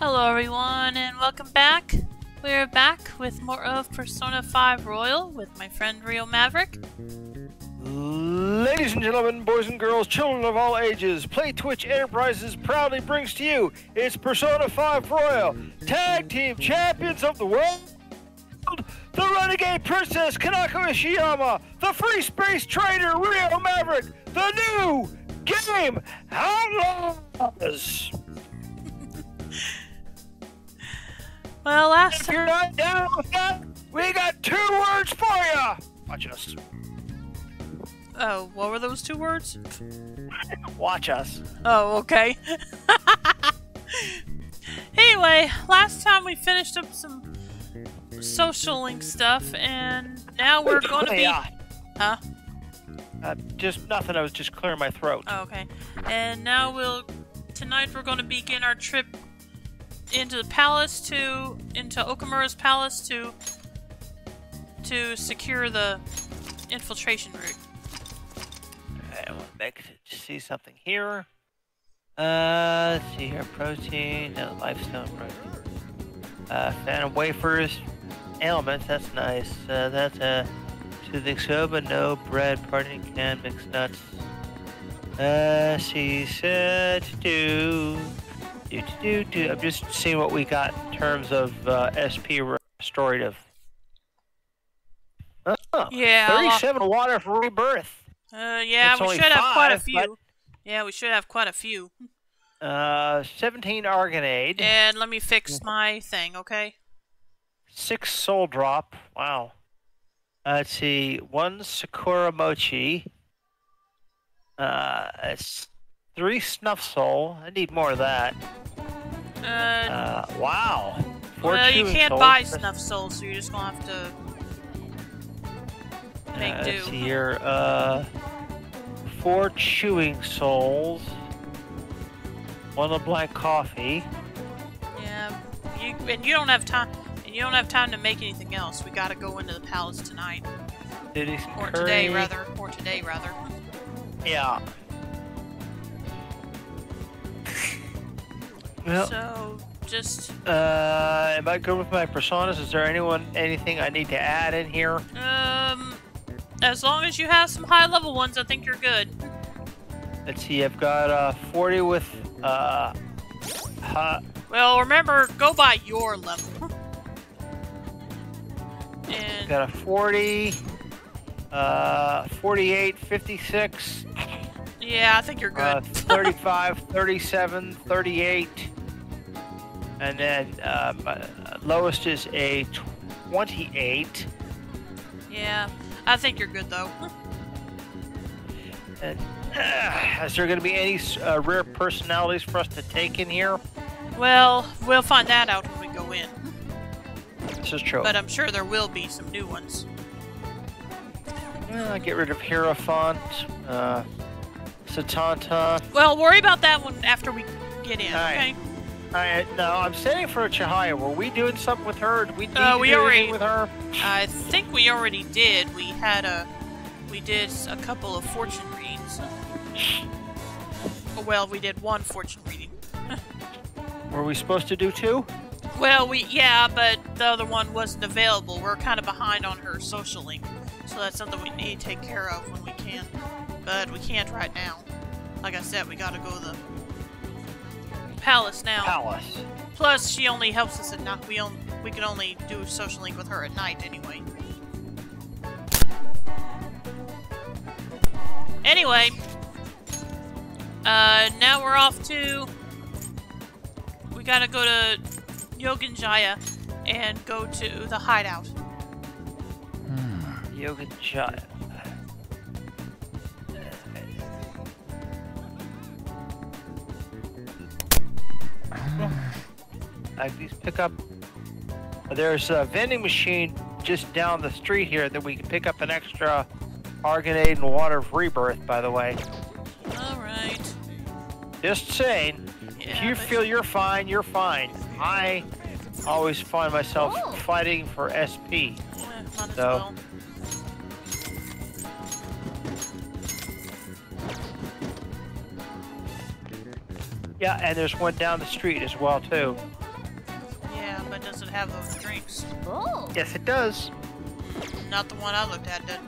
Hello everyone and welcome back. We're back with more of Persona 5 Royal with my friend Ryo Maverick. Ladies and gentlemen, boys and girls, children of all ages, Play Twitch Enterprises proudly brings to you its Persona 5 Royal Tag Team Champions of the World, the Renegade Princess Kinako Ishiyama, the Free Space Trader Ryo Maverick, the new Game Outlaws. Well, last If time. you're not down with that, we got two words for you. Watch us. Oh, what were those two words? Watch us. Oh, okay. anyway, last time we finished up some social link stuff, and now we're going to be. Huh? Uh, just nothing. I was just clearing my throat. Oh, okay. And now we'll. Tonight we're going to begin our trip into the palace to. into Okumura's palace to. to secure the infiltration route. I want to make see something here. Uh, let's see here. Protein, no, lifestone protein. Uh, phantom wafers, elements. That's nice. Uh, that's uh, to the soba, no bread, parting can, mixed nuts. Uh, she said do do do do. I'm just seeing what we got in terms of uh, SP restorative. Oh, Yeah, I'll- 37 water for rebirth. Uh, yeah, It's we should have quite a few. Yeah, we should have quite a few. Uh, 17 Argonade, And let me fix my thing, okay? 6 Soul Drop. Wow. Uh, let's see, 1 Sakura Mochi. Uh, it's 3 Snuff Soul. I need more of that. Uh, Uh, wow. 4 well, you can't Souls. buy snuff Soul, so you're just gonna have to make uh, do. Let's see here. Uh, 4 Chewing Souls. 1 of Black Coffee. Yeah, you and you don't have time. And you don't have time to make anything else. We gotta go into the palace tonight, Diddy's or Curry. today rather, or today rather. Yeah. well, So just Uh, am I good with my personas? Is there anyone, anything I need to add in here? um, as long as you have some high level ones, I think you're good. Let's see. I've got uh 40 with uh, ha, Well, remember, go by your level. Got a 40, uh, 48, 56, yeah, I think you're good. uh, 35, 37, 38, and then uh, lowest is a 28. yeah, I think you're good though. And, uh, is there going to be any uh, rare personalities for us to take in here? Well, we'll find that out when we go in. This is true. But I'm sure there will be some new ones. Uh, get rid of Hierophant, uh, Setanta. Well, worry about that one after we get in, okay? I, no, I'm setting for a Chihaya. Were we doing something with her? Did we Uh, we do already- with her? I think we already did. We had a, we did a couple of fortune readings. Oh, Well, we did one fortune reading. Were we supposed to do two? Well, we yeah, but the other one wasn't available. We're kind of behind on her social link, so that's something we need to take care of when we can. But we can't right now. Like I said, we gotta go to the palace now. Palace. Plus, she only helps us at night. We on we can only do social link with her at night anyway. Anyway, uh, now we're off to. We gotta go to Yongen-Jaya and go to the hideout. Hmm. Yoga Jaya. I hmm. please pick up. There's a vending machine just down the street here that we can pick up an extra Argonade and Water of Rebirth, by the way. All right. Just saying if you feel you're fine, you're fine. I always find myself oh. fighting for SP. so. Well. Yeah, and there's one down the street as well too. Yeah, but does it have those drinks? Oh. Yes, it does. Not the one I looked at, did.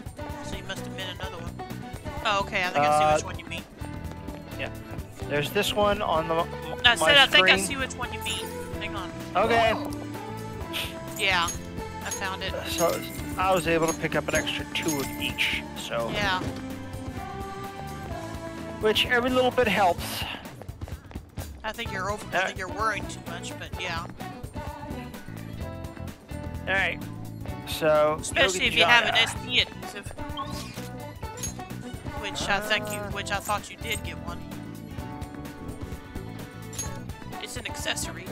So you must have been another one. Oh, okay. I think uh, I see uh, which one you mean. Yeah. There's this one on the I my said I think I see which one you mean. Hang on. Okay. Oh. Yeah, I found it. So I was able to pick up an extra two of each. So Yeah. which every little bit helps. I think you're over. I Uh, think you're worrying too much, but yeah. All right. So Especially if you have an SP adhesive. Which I think you, which I thought you did get one. It's an accessory.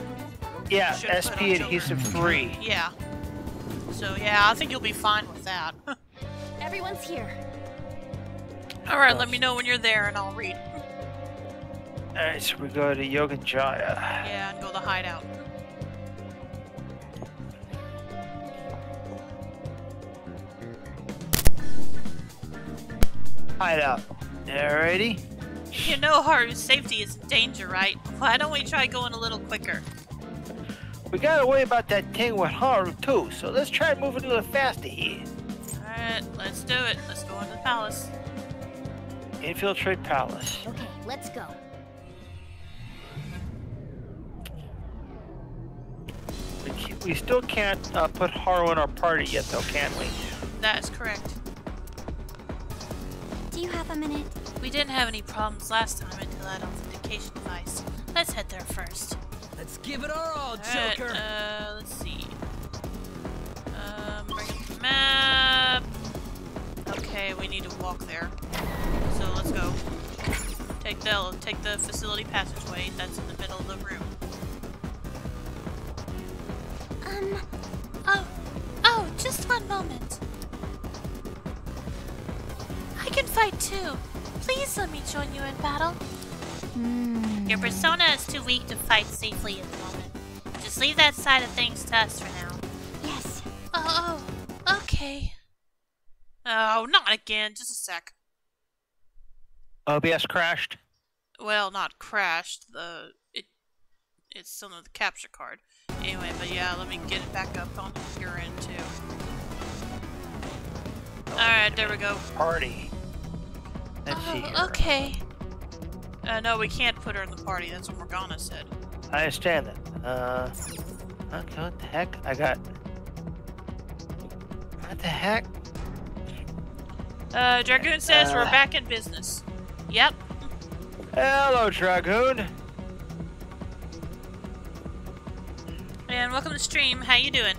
Yeah, SP adhesive free. Yeah. So yeah, I think you'll be fine with that. Everyone's here. All right, let uh, me know when you're there, and I'll read. All right, so we go to Yongen-Jaya. Yeah, and go to the hideout. Hideout. Alrighty. You know Haru's safety is in danger, right? Why don't we try going a little quicker? We gotta worry about that thing with Haru too, so let's try moving a little faster here. Alright, let's do it. Let's go into the palace. Infiltrate palace. Okay, let's go. We, we still can't uh, put Haru in our party yet, though, can we? That is correct. Do you have a minute? We didn't have any problems last time until that authentication device. Let's head there first. Let's give it our all, Alright, Joker. uh, let's see. Um, bring up the map. Okay, we need to walk there. So let's go. Take the take the facility passageway that's in the middle of the room. Um, Oh, oh, just one moment. I can fight too. Please let me join you in battle. hmm. Your persona is too weak to fight safely at the moment. Just leave that side of things to us for now. Yes. Oh, oh, okay. Oh, not again. Just a sec. OBS crashed. Well, not crashed. The it it's still in the capture card. Anyway, but yeah, let me get it back up on your end too. Alright, there we go. Party. Let's. Oh, okay. Uh, no, we can't put her in the party. That's what Morgana said. I understand that. Uh, okay, what the heck? I got. What the heck? Uh, Dragoon says we're Uh. back in business. Yep. Hello, Dragoon. And welcome to stream. How you doing?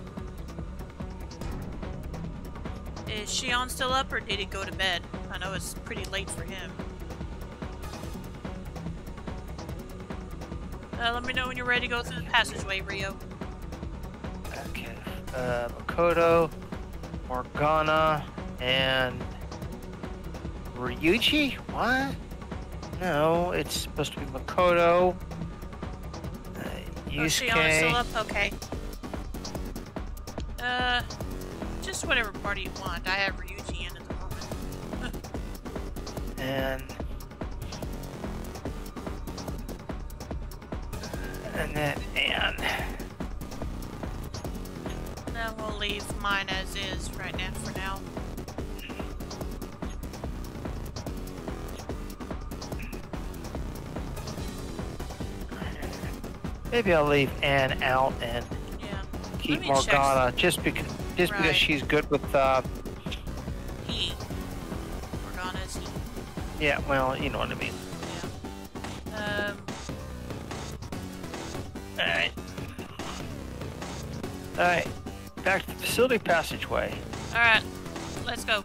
Is Shion still up or did he go to bed? I know it's pretty late for him. Uh, let me know when you're ready to go through the passageway, Ryo. Okay. Uh, Makoto, Morgana, and Ryuji? What? No, it's supposed to be Makoto. Uh, Oh, Shion is still up? Okay. Uh, whatever party you want. I have Ryuji in at the moment. and and then Ann. Then we'll leave mine as is right now for now. Maybe I'll leave Ann out and Yeah. keep Morgana just because just Right. because she's good with uh He. Morgana's he. yeah well you know what I mean. Yeah. Um, All right. All right. Back to the facility passageway. alright. Let's go.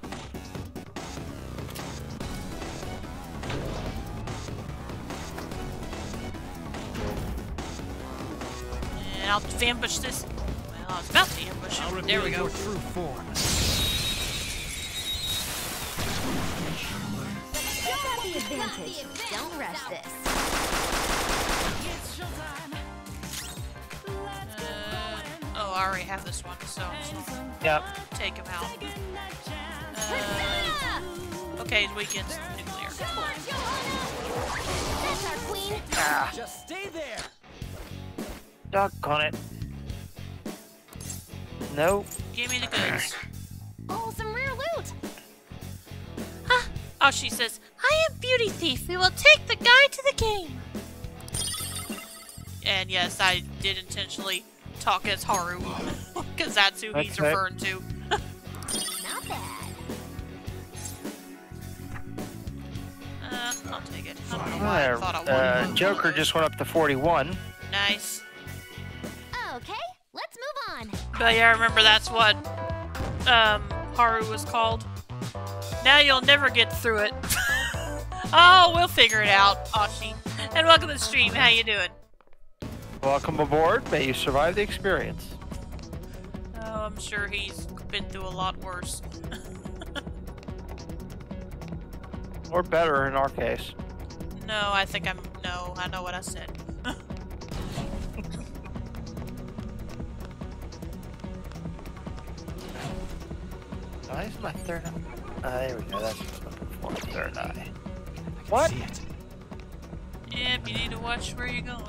And I'll ambush this. There we go. your true form. You got the advantage. Don't rush this. Uh, oh, I already have this one, so Yep. take him out. Uh, okay, he's weak against nuclear. That's. Ah, Just stay there. doggone it. Nope. Give me the goods. Oh, some rare loot. Oh, she says, I am Beauty Thief. We will take the guy to the game. And yes, I did intentionally talk as Haru, because that's who he's Okay. referring to. Not bad. Uh, I'll take it. I don't know why I thought I wanted uh. Joker just went up to 41. Nice. But yeah, I remember that's what um, Haru was called. Now you'll never get through it. oh, we'll figure it out, Ashi. And welcome to the stream. How you doing? Welcome aboard. May you survive the experience. Oh, I'm sure he's been through a lot worse. Or better in our case. no, I think I'm. No, I know what I said. Why is my third eye? Uh, there we go. That's what I'm looking for. Third eye. I can What? See it. Yep, you need to watch where you're going.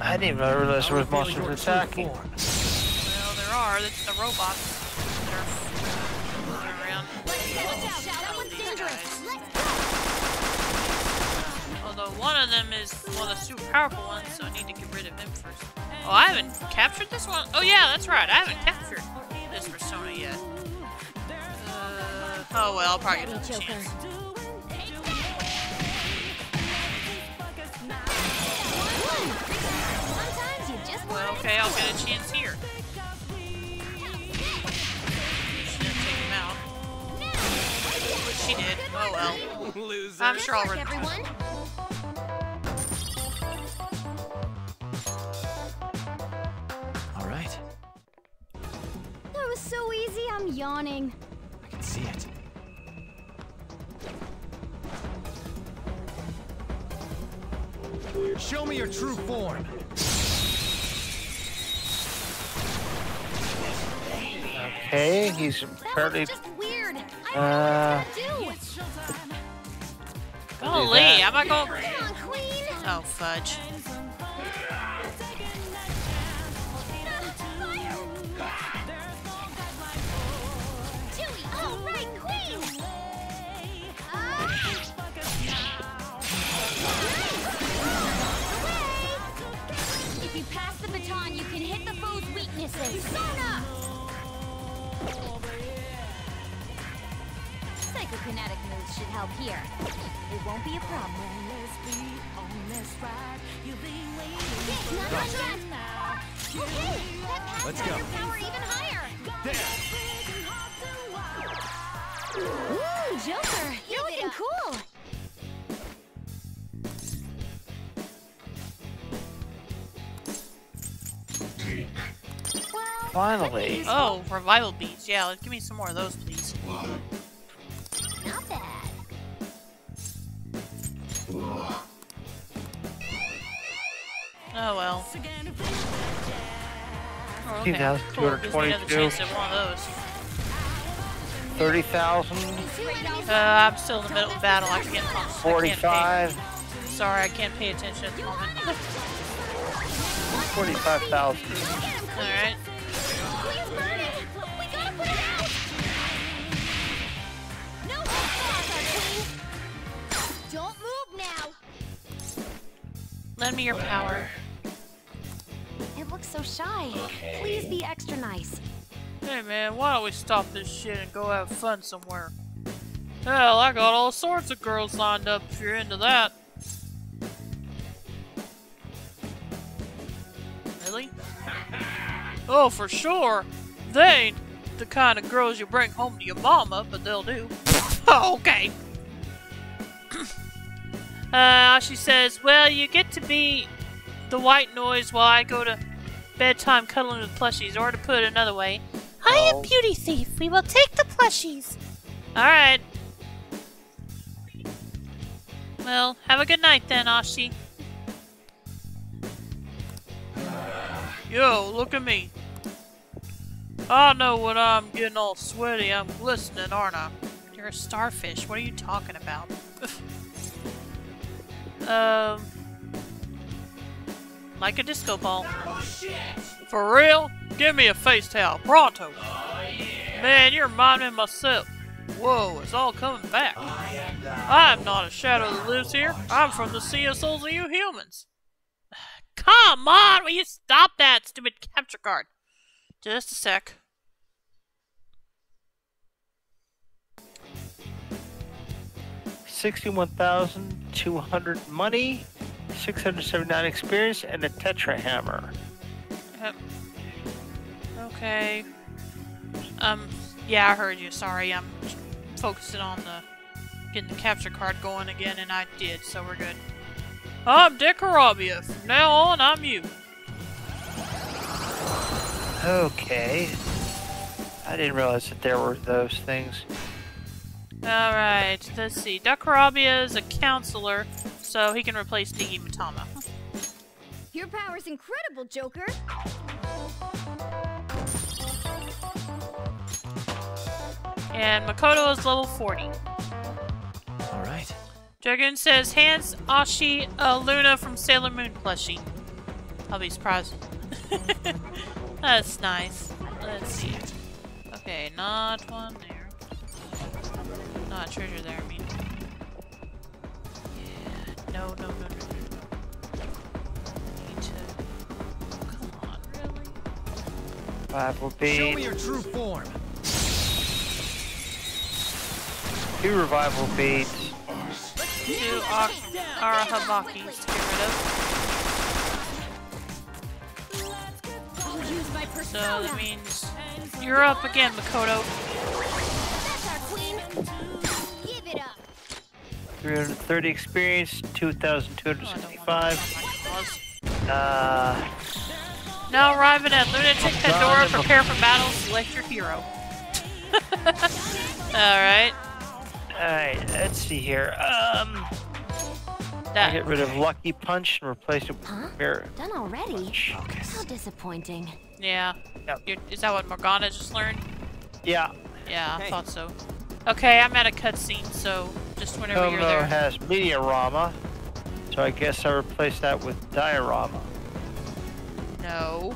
I didn't even realize there was Reveal monsters your true attacking. Well, there are. It's the robots that are moving around. Watch out, that one's dangerous. Let's go. Although one of them is one of the super powerful ones, so I need to get rid of him first. Oh, I haven't captured this one? Oh yeah, that's right, I haven't captured this persona yet. Uh, oh well, I'll probably get another chance. Sometimes you just want Well, okay, I'll get a chance here. She didn't take him out. But she did. Oh well. Loser. I'm sure I'll Good was so easy, I'm yawning. I can see it. Show me your true form. Okay, he's That apparently. was just weird. I Uh, don't know what to do. Golly, that. am I going? Come on, Queen. Oh, fudge. Foe's weaknesses. Psychokinetic moves should help here. It won't be a problem. Okay, not like that. Okay, oh, that passed Let's go. your power even higher. There. Ooh, Joker, you're looking cool. Finally. Oh, revival beads. Yeah, give me some more of those, please. not bad. Oh well. Oh, okay. 2,222. Cool, gives me another chance at one of those. 30,000. Uh, I'm still in the middle of battle. I can't. I can't 45. pay. Sorry, I can't pay attention at the moment. 45,000. All Lend me your power. It looks so shy. Please be extra nice. Hey man, why don't we stop this shit and go have fun somewhere? Hell, I got all sorts of girls lined up if you're into that. Really? Oh, for sure. They ain't the kind of girls you bring home to your mama, but they'll do. okay. uh, she says, well, you get to be the white noise while I go to bedtime cuddling with plushies, or to put it another way, I am Oh. Beauty Thief. We will take the plushies. Alright. Well, have a good night then, Ashi. Yo, look at me. I know when I'm getting all sweaty, I'm glistening, aren't I? You're a starfish. What are you talking about? Um, like a disco ball. For real? Give me a face towel, pronto. Man, you're of myself. Whoa, it's all coming back. I'm not a shadow that lives here. I'm from the sea of souls of you humans. Come on, will you stop that stupid capture card? Just a sec. Sixty-one thousand two hundred money, six hundred seventy-nine experience, and a tetra hammer. Yep. Okay. Um, yeah, I heard you. Sorry, I'm focusing on the getting the capture card going again, and I did, so we're good. I'm Decarabia. From now on, I'm you. Okay. I didn't realize that there were those things. Alright, let's see. Decarabia is a counselor, so he can replace Nigi Mitama. Your power's incredible, Joker. And Makoto is level 40. All right. Dragoon says, hands Ashi uh, Luna from Sailor Moon plushie. I'll be surprised. That's nice. Let's see. Okay, not one there. Not a treasure there, I mean. Yeah, no, no, no, no, no, no. Need to... Come on, really? Five will Show me your true form. two revival beads. Two Ar Arahabakis to get rid of. I'll use my So that means you're up again, Makoto. 330 experience, Oh, I don't want to 2,265. my Uh, Now arriving at Lunatic Pandora, prepare for battle, select your hero. Alright. alright, let's see here. Um, I That get rid of Lucky Punch and replace it with Huh? Mirror Done already? Punch. How disappointing. yeah. Yep. Is that what Morgana just learned? Yeah, Yeah, I thought so. Okay, I'm at a cutscene, so just whenever you're there. has Mediarama, so I guess I replace that with Diarama. No.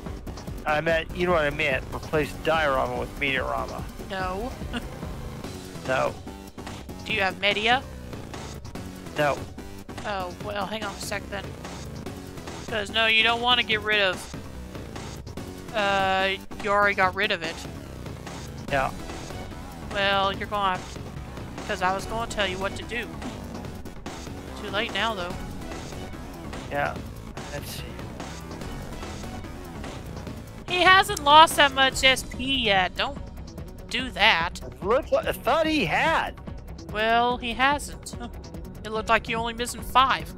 I meant, you know what I meant, replace Diarama with Mediarama. No. No, Do you have Media? no. Oh, well, hang on a sec then. Because, no, you don't want to get rid of... Uh, you already got rid of it. Yeah. Well, you're going to have Because I was going to tell you what to do. Too late now, though. Yeah. Let's see. He hasn't lost that much SP yet. Don't do that. Look, I thought he had. Well, he hasn't. It looked like you only missing five.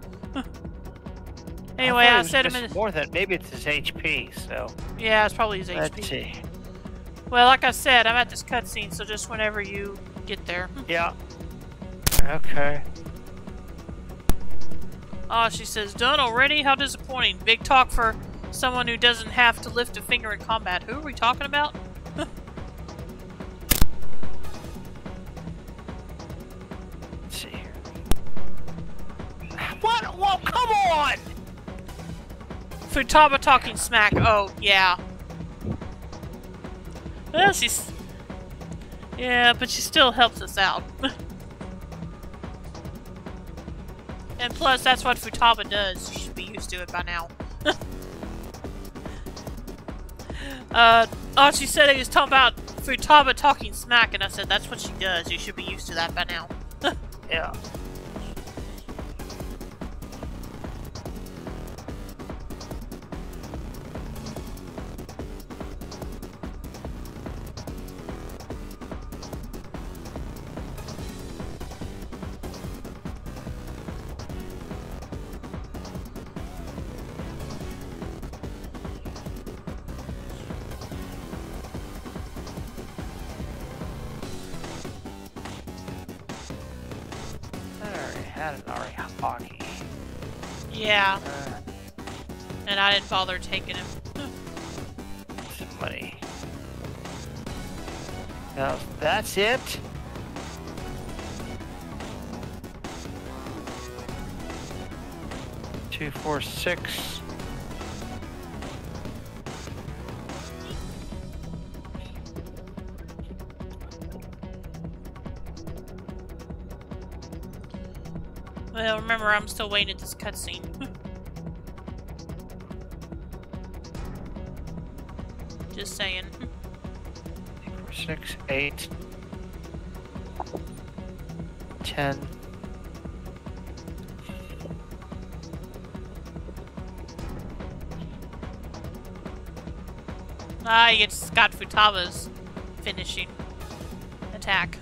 anyway, I, was said him in. more than maybe it's his HP. So Yeah, it's probably his let's HP. see. Well, like I said, I'm at this cutscene, so just whenever you get there. Yeah. Okay. Oh, she says, done already? How disappointing. Big talk for someone who doesn't have to lift a finger in combat. Who are we talking about? Let's see here. What? Well, come on! Futaba talking smack. Oh, yeah. Well, she's... Yeah, but she still helps us out. and plus, that's what Futaba does. You should be used to it by now. uh, oh, she said was talking about Futaba talking smack, and I said, that's what she does. You should be used to that by now. Yeah. Yeah, and I didn't bother taking him. some money. Now, that's it. two, four, six. Well, remember, I'm still waiting at this cutscene. 8, 10, Ah, you get Scott Futaba's finishing attack.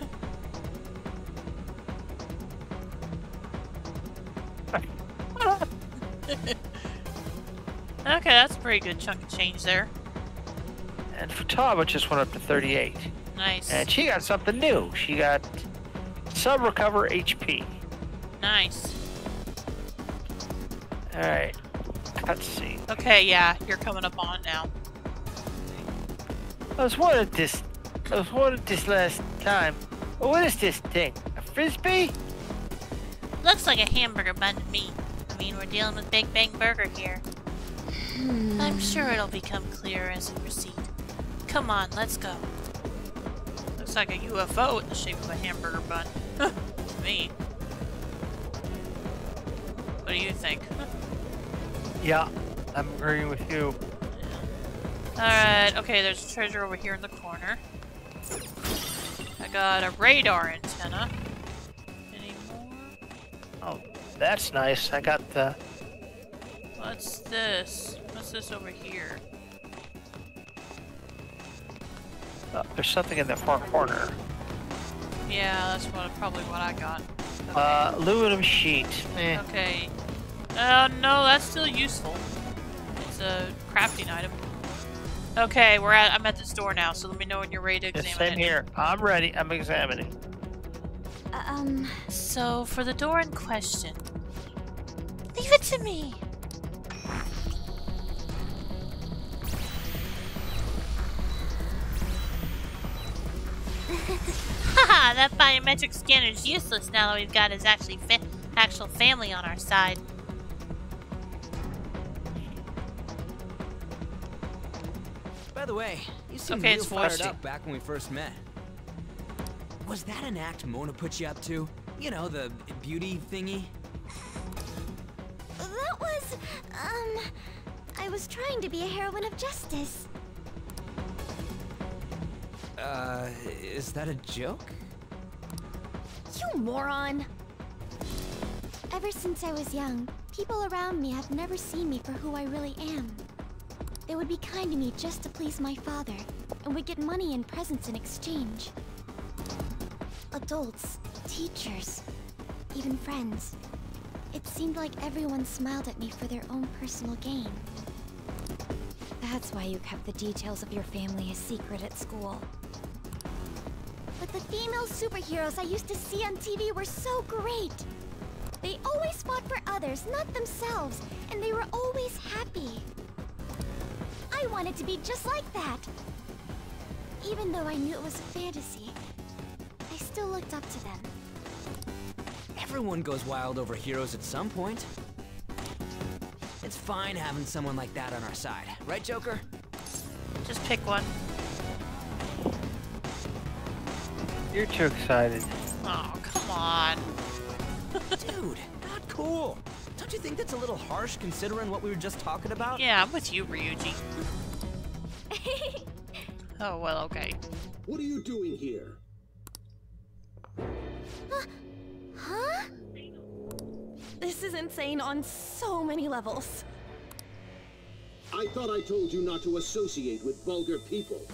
okay, that's a pretty good chunk of change there. And Futaba just went up to 38. Nice. And she got something new. She got sub recover HP. Nice. Alright. Cutscene. Okay, yeah, you're coming up on it now. I was wanted this. I was wanted this last time. What is this thing? A frisbee? Looks like a hamburger bun to me. I mean, we're dealing with Big Bang Burger here. Hmm. I'm sure it'll become clearer as we proceed. Come on, let's go. Looks like a UFO in the shape of a hamburger bun. me. What do you think? Yeah, I'm agreeing with you. Alright, okay, there's a treasure over here in the corner. I got a radar antenna. Any more? Oh, that's nice. I got the. What's this? What's this over here? Uh, there's something in the far corner. Yeah, that's what probably what I got. Okay. Uh, aluminum sheet. Eh. okay. Uh, no, that's still useful. It's a crafting item. Okay, we're at. I'm at this door now, so let me know when you're ready to The examine same it. here. I'm ready. I'm examining. Um, So, for the door in question, leave it to me. Haha, that biometric scanner's useless now that we've got his actually fa- actual family on our side. By the way, you seemed Okay, real it's fired voiced. up back when we first met. Was that an act Mona put you up to? You know, the beauty thingy? that was, um, I was trying to be a heroine of justice. Uh, is that a joke? You moron! Ever since I was young, people around me have never seen me for who I really am. They would be kind to me just to please my father, and would get money and presents in exchange. Adults, teachers, even friends. It seemed like everyone smiled at me for their own personal gain. That's why you kept the details of your family a secret at school. But the female superheroes I used to see on TV were so great. They always fought for others, not themselves, and they were always happy. I wanted to be just like that. Even though I knew it was a fantasy, I still looked up to them. Everyone goes wild over heroes at some point. It's fine having someone like that on our side, right, Joker? Just pick one. You're too excited. Oh, come on. Dude, not cool. Don't you think that's a little harsh considering what we were just talking about? Yeah, I'm with you, Ryuji. Oh, well, okay. What are you doing here? Uh, huh? This is insane on so many levels. I thought I told you not to associate with vulgar people.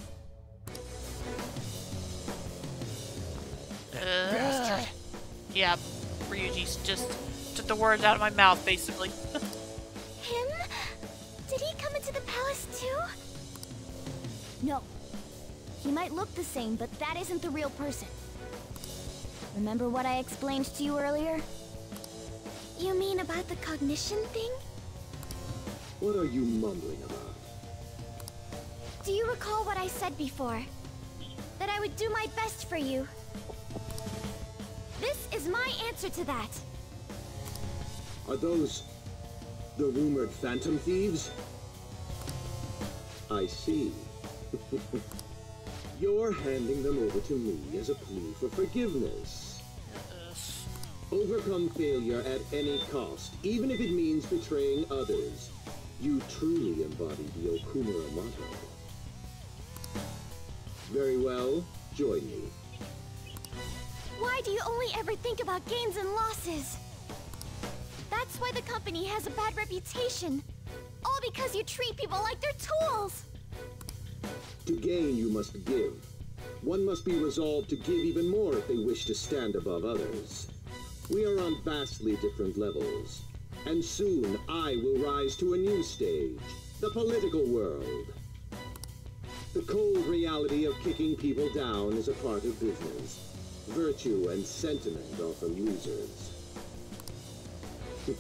Ugh. Yeah, Ryuji's just took the words out of my mouth, basically. Him? Did he come into the palace too? No. He might look the same, but that isn't the real person. Remember what I explained to you earlier? You mean about the cognition thing? What are you mumbling about? Do you recall what I said before? That I would do my best for you. This is my answer to that. Are those The rumored phantom thieves? I see. You're handing them over to me as a plea for forgiveness. Yes. Overcome failure at any cost, even if it means betraying others. You truly embody the Okumura motto. Very well, join me. Why do you only ever think about gains and losses? That's why the company has a bad reputation. All because you treat people like they're tools! To gain, you must give. One must be resolved to give even more if they wish to stand above others. We are on vastly different levels. And soon, I will rise to a new stage, the political world. The cold reality of kicking people down is a part of business. Virtue and sentiment are for losers.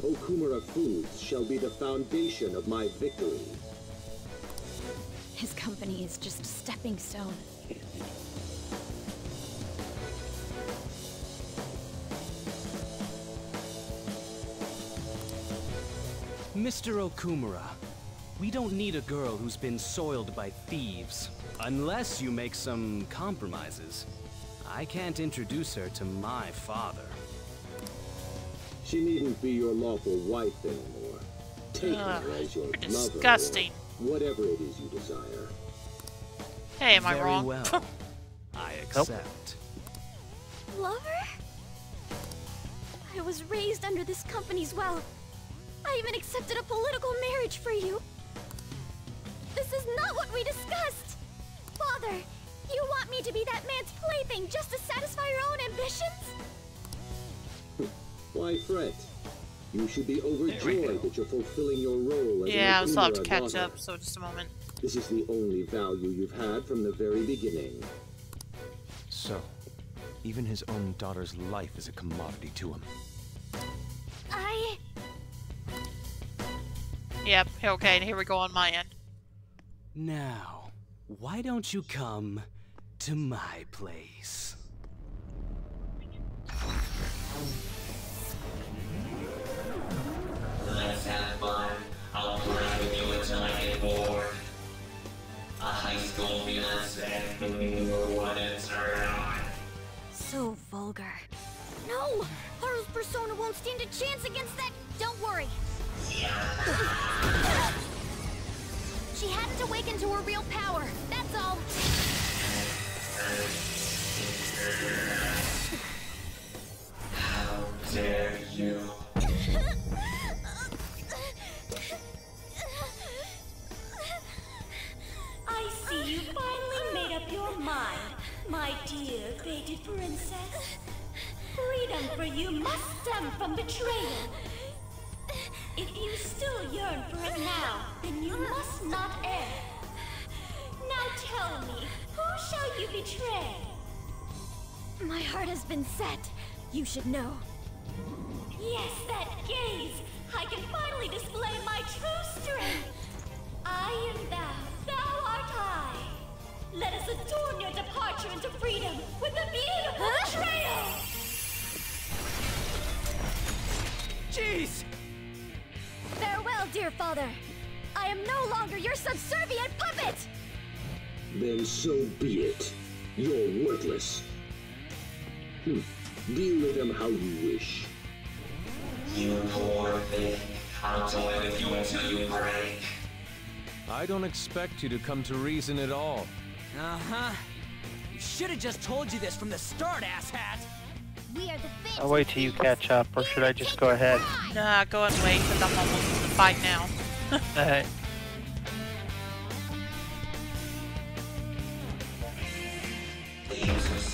Okumura Foods shall be the foundation of my victory. His company is just a stepping stone. Mr. Okumura, we don't need a girl who's been soiled by thieves. Unless you make some compromises. I can't introduce her to my father. She needn't be your lawful wife anymore. Take Ugh, her as your you're lover. or disgusting. Whatever it is you desire. Hey, am I wrong? well. I accept. Lover? I was raised under this company's well. I even accepted a political marriage for you. This is not what we discussed! Father, you want me to be that man's plaything just to satisfy your own ambitions? Why fret? You should be overjoyed that you're fulfilling your role as yeah, I an still have to catch daughter. up, so just a moment. This is the only value you've had from the very beginning. So, even his own daughter's life is a commodity to him. I... Yep, okay, and here we go on my end. Now, why don't you come to my place? Let's have fun. I'll play with you until I get bored. A high school fiance when it's around. So vulgar. No! Haru's persona won't stand a chance against that! Don't worry! she hadn't awakened to her real power, that's all! How dare you? I see you finally made up your mind, my dear fated princess. Freedom for you must stem from betrayal. If you still yearn for it now, then you must not err. Now tell me, who shall you betray? My heart has been set. You should know. Yes, that gaze! I can finally display my true strength! I am thou, thou art I! Let us adorn your departure into freedom with a beautiful betrayal! Jeez! Farewell, dear father! I am no longer your subservient puppet! Then so be it. You're worthless. Hmm. Deal with them how you wish. You poor thing. I'll toy with you until you break. I don't expect you to come to reason at all. Uh-huh. You should have just told you this from the start, asshat! We are the I'll wait till you catch up, or should I just go ahead? Nah, go and wait, because I'm almost in the fight now. Alright.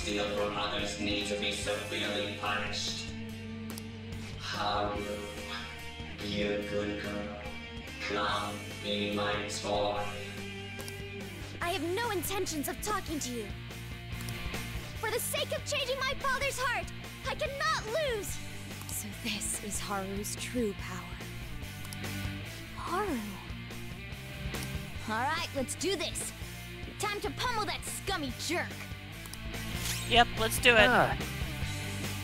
Steal from others need to be severely punished. Haru, be a good girl. Come, be my toy. I have no intentions of talking to you. For the sake of changing my father's heart, I cannot lose! So this is Haru's true power. Haru. Alright, let's do this. Time to pummel that scummy jerk. Yep, let's do it. Ah.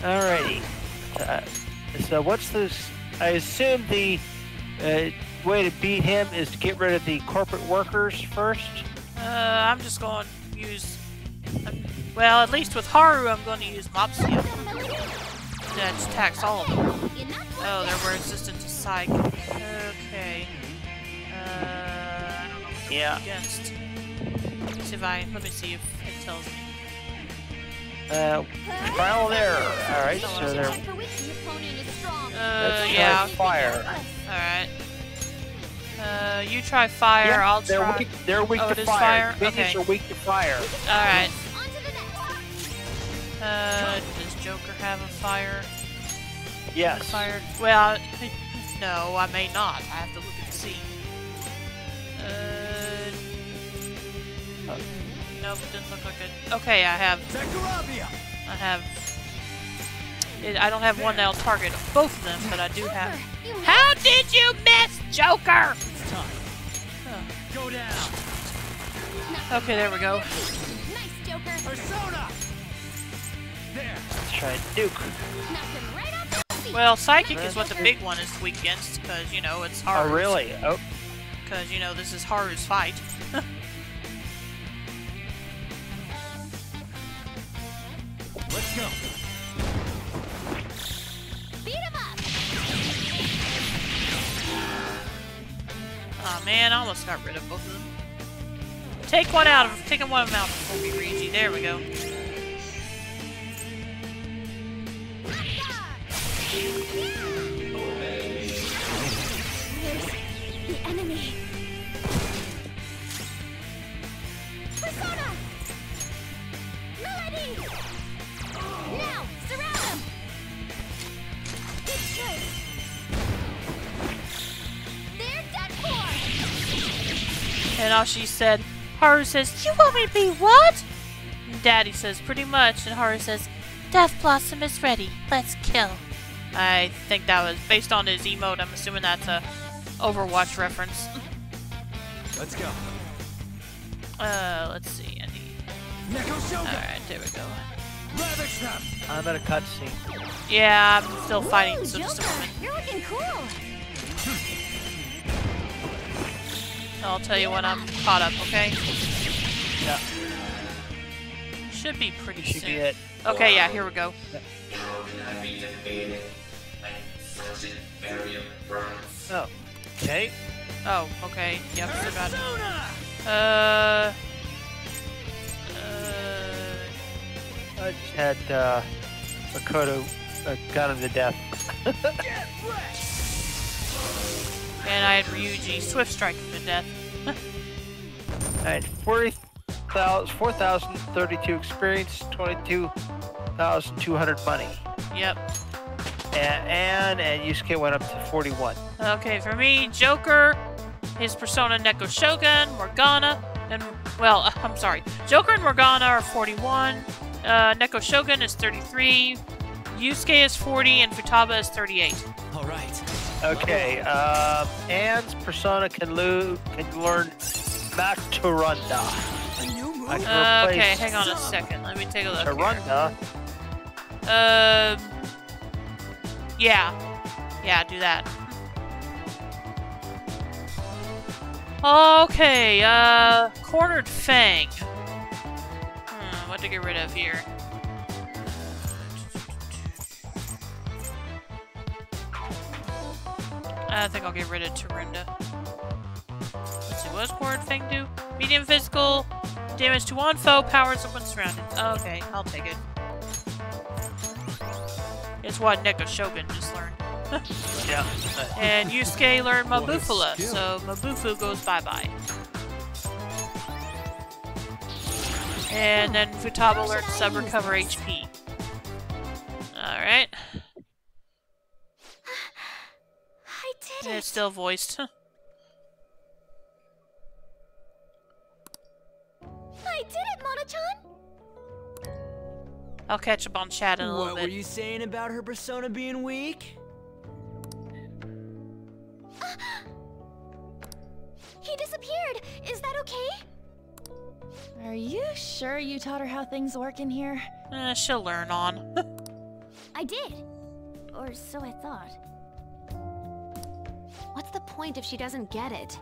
Alrighty. Uh, so what's this I assume the uh, way to beat him is to get rid of the corporate workers first. Uh, I'm just going to use. um, well, at least with Haru, I'm going to use Mapsio. That attacks all of them. Oh, they're resistant to Psych. Okay. Uh, I don't know what Yeah. against. Let's see if I. Let me see if it tells me. Uh, trial and error. All right, so they're Uh, let's yeah. try fire. Alright. Uh, you try fire, Yeah, I'll they're try. weak. They're weak Oh, to fire. fire? Minions Okay. are weak to fire. Alright. Uh, does Joker have a fire? Yes. Fire? Well, no, I may not. I have to look and see. Uh, nope, it doesn't look like it. Okay, I have. I have. It, I don't have one that'll target both of them, but I do have. How did you miss, Joker? Go down. Okay, there we go. Nice, Joker. Persona. There. Let's try Duke. Knocked him right off his feet. Well, psychic is what the big one is weak against, because you know it's oh, hard. Oh, really? Oh, Because you know this is Haru's fight. Let's go. Beat him up. Oh man, I almost got rid of both of them. Take one out of taking one of them out before we reach There we go. All she said, Haru says, You want me to be what? And Daddy says, Pretty much. And Haru says, Death Blossom is ready. Let's kill. I think that was based on his emote. I'm assuming that's a Overwatch reference. Let's go. Uh, let's see. I need. Neko Alright, there we go. I'm at a cutscene. Yeah, I'm still fighting, Ooh, so just a moment. You're looking cool. I'll tell you when I'm caught up, okay? Yeah. Should be pretty Should soon. be it. Okay, yeah, here we go. How can I be defeated? My frozen barrier burns. Oh. Okay. Oh, okay. Yep, forgot. Persona. Uh. Uh. I just had uh, Makoto uh, gun him to death. Get wrecked. And I had Ryuji Swift Strike him to death. Alright, 40,000 4,032 experience, 22,200 money. Yep. And, and, and Yusuke went up to 41. Okay, for me, Joker, his persona Neko Shogun, Morgana, and well, uh, I'm sorry, Joker and Morgana are 41. Uh, Neko Shogun is 33. Yusuke is 40, and Futaba is 38. All right. Okay, um, Ann's persona can, lo- can learn Matarunda. A new move. Uh, okay, hang on a second. Let me take a look. here. Tarunda. Um. Yeah. Yeah, do that. Okay, uh, Cornered Fang. Hmm, what to get rid of here? I think I'll get rid of Tarunda. Let's see, what does Cornered Fang do? Medium physical, damage to one foe, powers of when surrounded. Okay, I'll take it. It's what Neko Shogun just learned. Yeah. And Yusuke learned What Mabufula, so Mabufu goes bye-bye. And then Futaba learned sub recover HP. Still voiced. I did it, Mona-chan. I'll catch up on chat in a little What were you saying about her persona being weak? He disappeared. Is that okay? Are you sure you taught her how things work in here? Eh, she'll learn on. I did. Or so I thought. What's the point if she doesn't get it?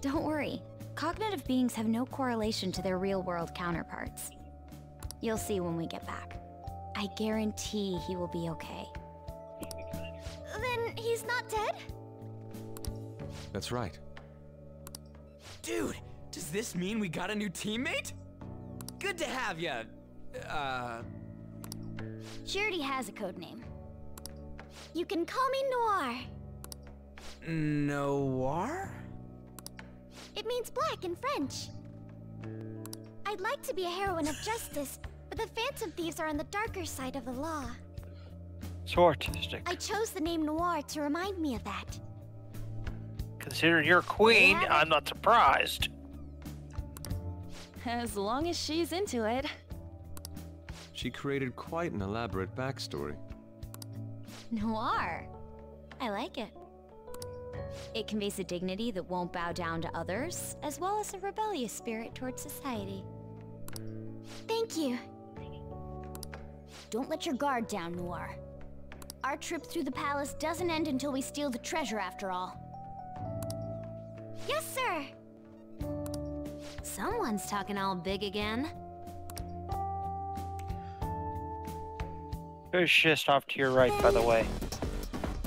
Don't worry. Cognitive beings have no correlation to their real-world counterparts. You'll see when we get back. I guarantee he will be okay. Then he's not dead? That's right. Dude, does this mean we got a new teammate? Good to have ya. Uh, She already has a code name. You can call me Noir. Noir? It means black in French. I'd like to be a heroine of justice, but the Phantom Thieves are on the darker side of the law. So artistic. I chose the name Noir to remind me of that. Considering you're queen, Yeah. I'm not surprised. As long as she's into it. She created quite an elaborate backstory. Noir. I like it. It conveys a dignity that won't bow down to others, as well as a rebellious spirit towards society. Thank you. Don't let your guard down, Noir. Our trip through the palace doesn't end until we steal the treasure, after all. Yes, sir! Someone's talking all big again. There's just off to your right, by the way.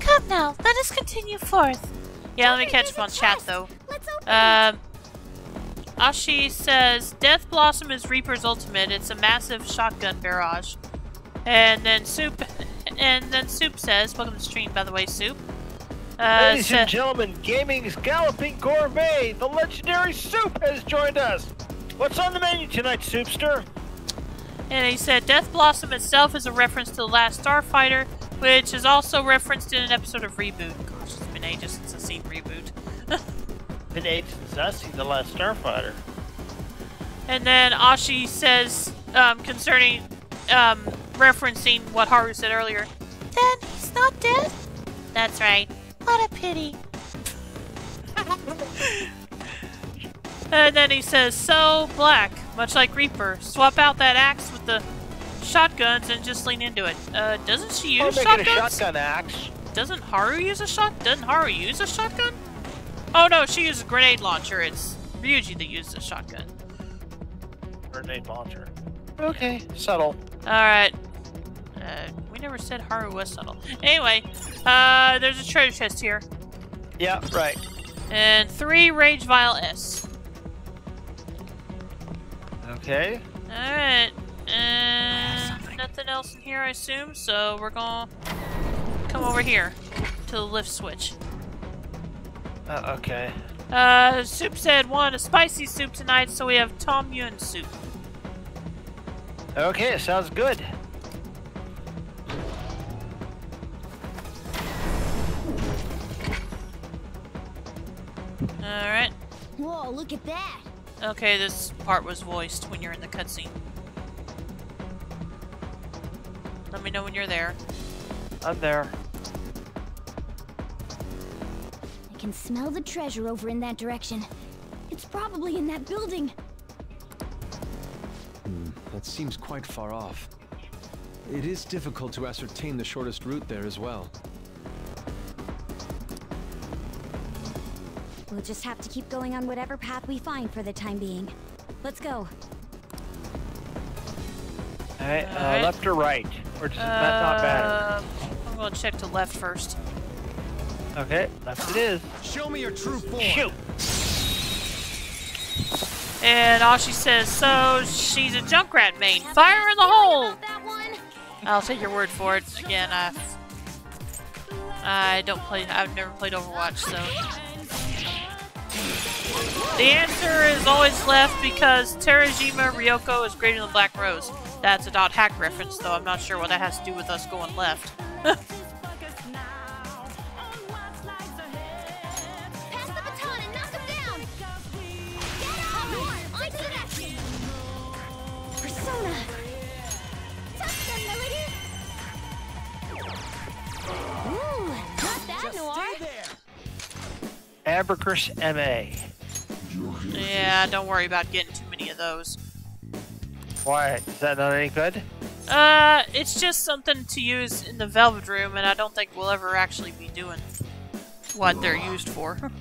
Come now, let us continue forth. Yeah, let me catch up on chat though. Let's open Um, Ashi says Death Blossom is Reaper's ultimate. It's a massive shotgun barrage. And then Soup, and then Soup says, "Welcome to the stream, by the way, Soup." Uh, Ladies and gentlemen, gaming's galloping gourmet, the legendary Soup has joined us. What's on the menu tonight, Soupster? And he said Death Blossom itself is a reference to The Last Starfighter, which is also referenced in an episode of Reboot. Gosh, it's been ages since I've seen Reboot. Been ages since I've seen the last Starfighter. And then Ashi says, um, concerning, um, referencing what Haru said earlier, Then he's not dead? That's right. What a pity. and then he says, So, Black, much like Reaper, swap out that axe with the shotguns and just lean into it. Uh, doesn't she Or use make it a shotguns? shotgun axe. Doesn't Haru use a shot? Doesn't Haru use a shotgun? Oh no, she uses a grenade launcher. It's Ryuji that uses a shotgun. Grenade launcher. Okay, subtle. Alright. Uh, we never said Haru was subtle. Anyway, uh, there's a treasure chest here. Yeah, right. And three Rage Vial S. Okay. Alright. And nothing else in here, I assume, so we're gonna come over here to the lift switch. Uh, okay. Uh, Soup said one a spicy soup tonight, so we have Tom Yum soup. Okay, sounds good. Alright. Whoa, look at that! Okay, this part was voiced when you're in the cutscene. Let me know when you're there. I'm there. I can smell the treasure over in that direction. It's probably in that building. Hmm, that seems quite far off. It is difficult to ascertain the shortest route there as well. We'll just have to keep going on whatever path we find for the time being. Let's go. Alright, uh, Alright. left or right? Or does it not not matter? Uh, I'm gonna check to left first. Okay, left it is. Show me your true form. Shoot! And all she says, so she's a Junkrat main. Fire in the hole! That one? I'll take your word for it. Again, I, I don't play, I've never played Overwatch, so. The answer is always left because Terajima Ryoko is greater than Black Rose. That's a dot hack reference, though I'm not sure what that has to do with us going left. Pass the baton and knock him down! Get up! More! Onto the next! Persona! Touch them, Milady! Ooh, not that noir! Ambercurse MA. Yeah, don't worry about getting too many of those. Why? Is that not any good? Uh, it's just something to use in the Velvet Room, and I don't think we'll ever actually be doing what they're used for.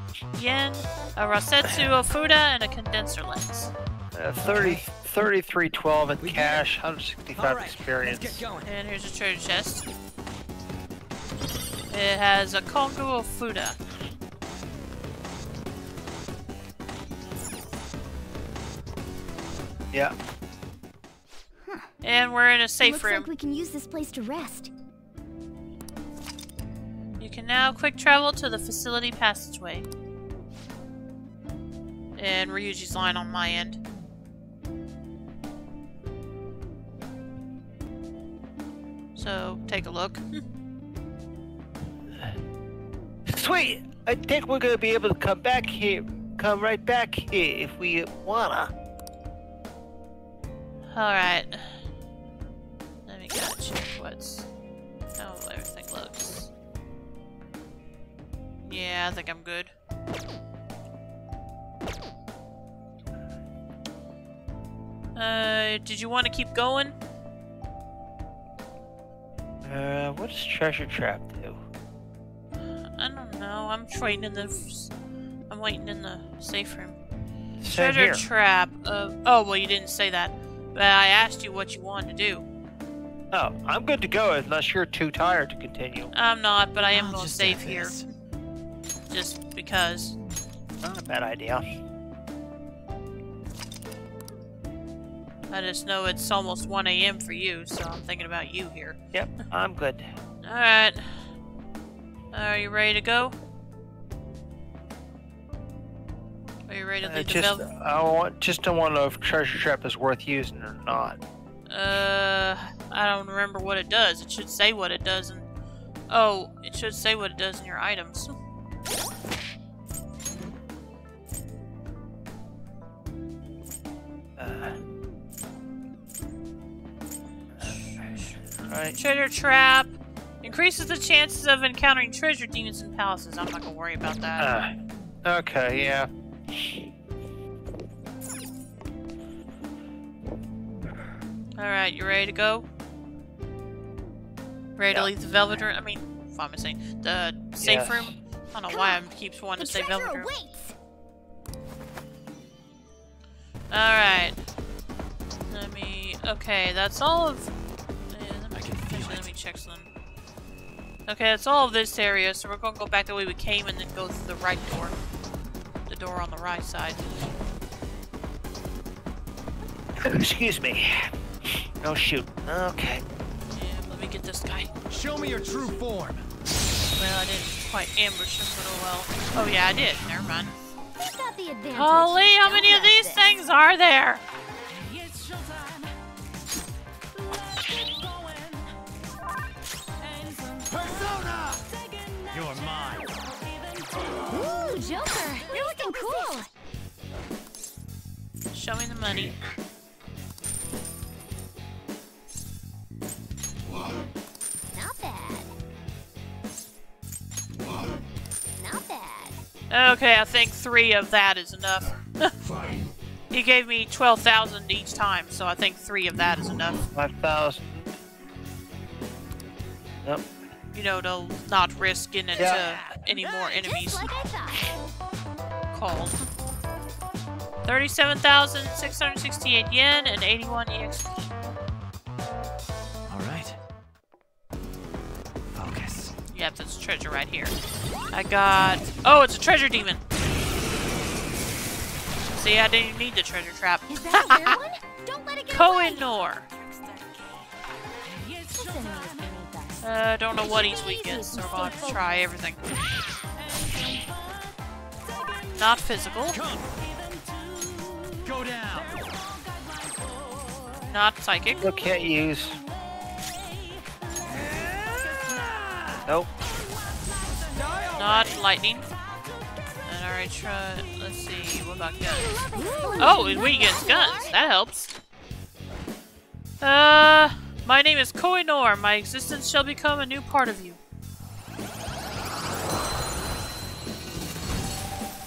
still. You can't miss this chance. All out attack! To the ground! 422 EXP, 17,701 yen, a Rosetsu Ofuda, and a condenser lens. Uh, 30, 3312 in cash, 165 All right, experience. Let's get going. And here's a treasure chest. It has a Kongo Ofuda. Yeah. And we're in a safe Looks room. like we can use this place to rest. You can now quick travel to the facility passageway. And Ryuji's line on my end. So, take a look. Sweet! I think we're gonna be able to come back here, come right back here if we wanna. Alright. Let me go check what's how everything looks. Yeah, I think I'm good. Uh, did you want to keep going? Uh, what does treasure trap do? I don't know. I'm waiting in the. f- I'm waiting in the safe room. Same Treasure here. trap. Of, oh well, you didn't say that. But I asked you what you wanted to do. Oh, I'm good to go unless you're too tired to continue. I'm not, but I am I'll going just safe here. Just because. Not a bad idea. I just know it's almost 1 a.m. for you, so I'm thinking about you here. Yep, I'm good. Alright. Are you ready to go? Are you ready to I leave the just, vel- I want, just don't want to know if treasure trap is worth using or not. Uh, I don't remember what it does. It should say what it does and Oh, it should say what it does in your items. Right. Treasure trap increases the chances of encountering treasure demons in palaces. I'm not gonna worry about that. Uh, okay, yeah. Alright, you ready to go? Ready to leave the velvet room? I mean, what am I saying? The safe Yes. room? I don't know why I keeps wanting The to say treasure velvet room. awaits! Alright. Let me. Okay, that's all of. Feel actually, it. let me check something. Okay, that's all of this area, so we're gonna go back the way we came and then go through the right door. The door on the right side. Excuse me. Oh shoot. Okay. Yeah, let me get this guy. Show me your true form. Well, I didn't quite ambush him, but oh well. Oh yeah, I did. Never mind. We've got the. Holy, how many of these this. things are there? Joker, you're looking cool. Show me the money. Not bad. Not bad. Okay, I think three of that is enough. he gave me 12,000 each time, so I think three of that is enough. 5,000. Yep. You know, to not risk getting into Yeah. any more enemies Just like I called. 37,668 yen and 81 EXP. All right. Focus. Yep, that's treasure right here. I got... Oh, it's a treasure demon! See, I didn't need the treasure trap. Is that a rare one? Don't let it get away. Koh-i-Noor. Uh, don't know what he's weak in, so we're going to try everything. Not physical. Go down. Not psychic. Still can't use. Nope. Not lightning. And alright, try. Let's see. What about guns? Oh, it's weak against guns. That helps. Uh, my name is Koh-i-Noor. My existence shall become a new part of you.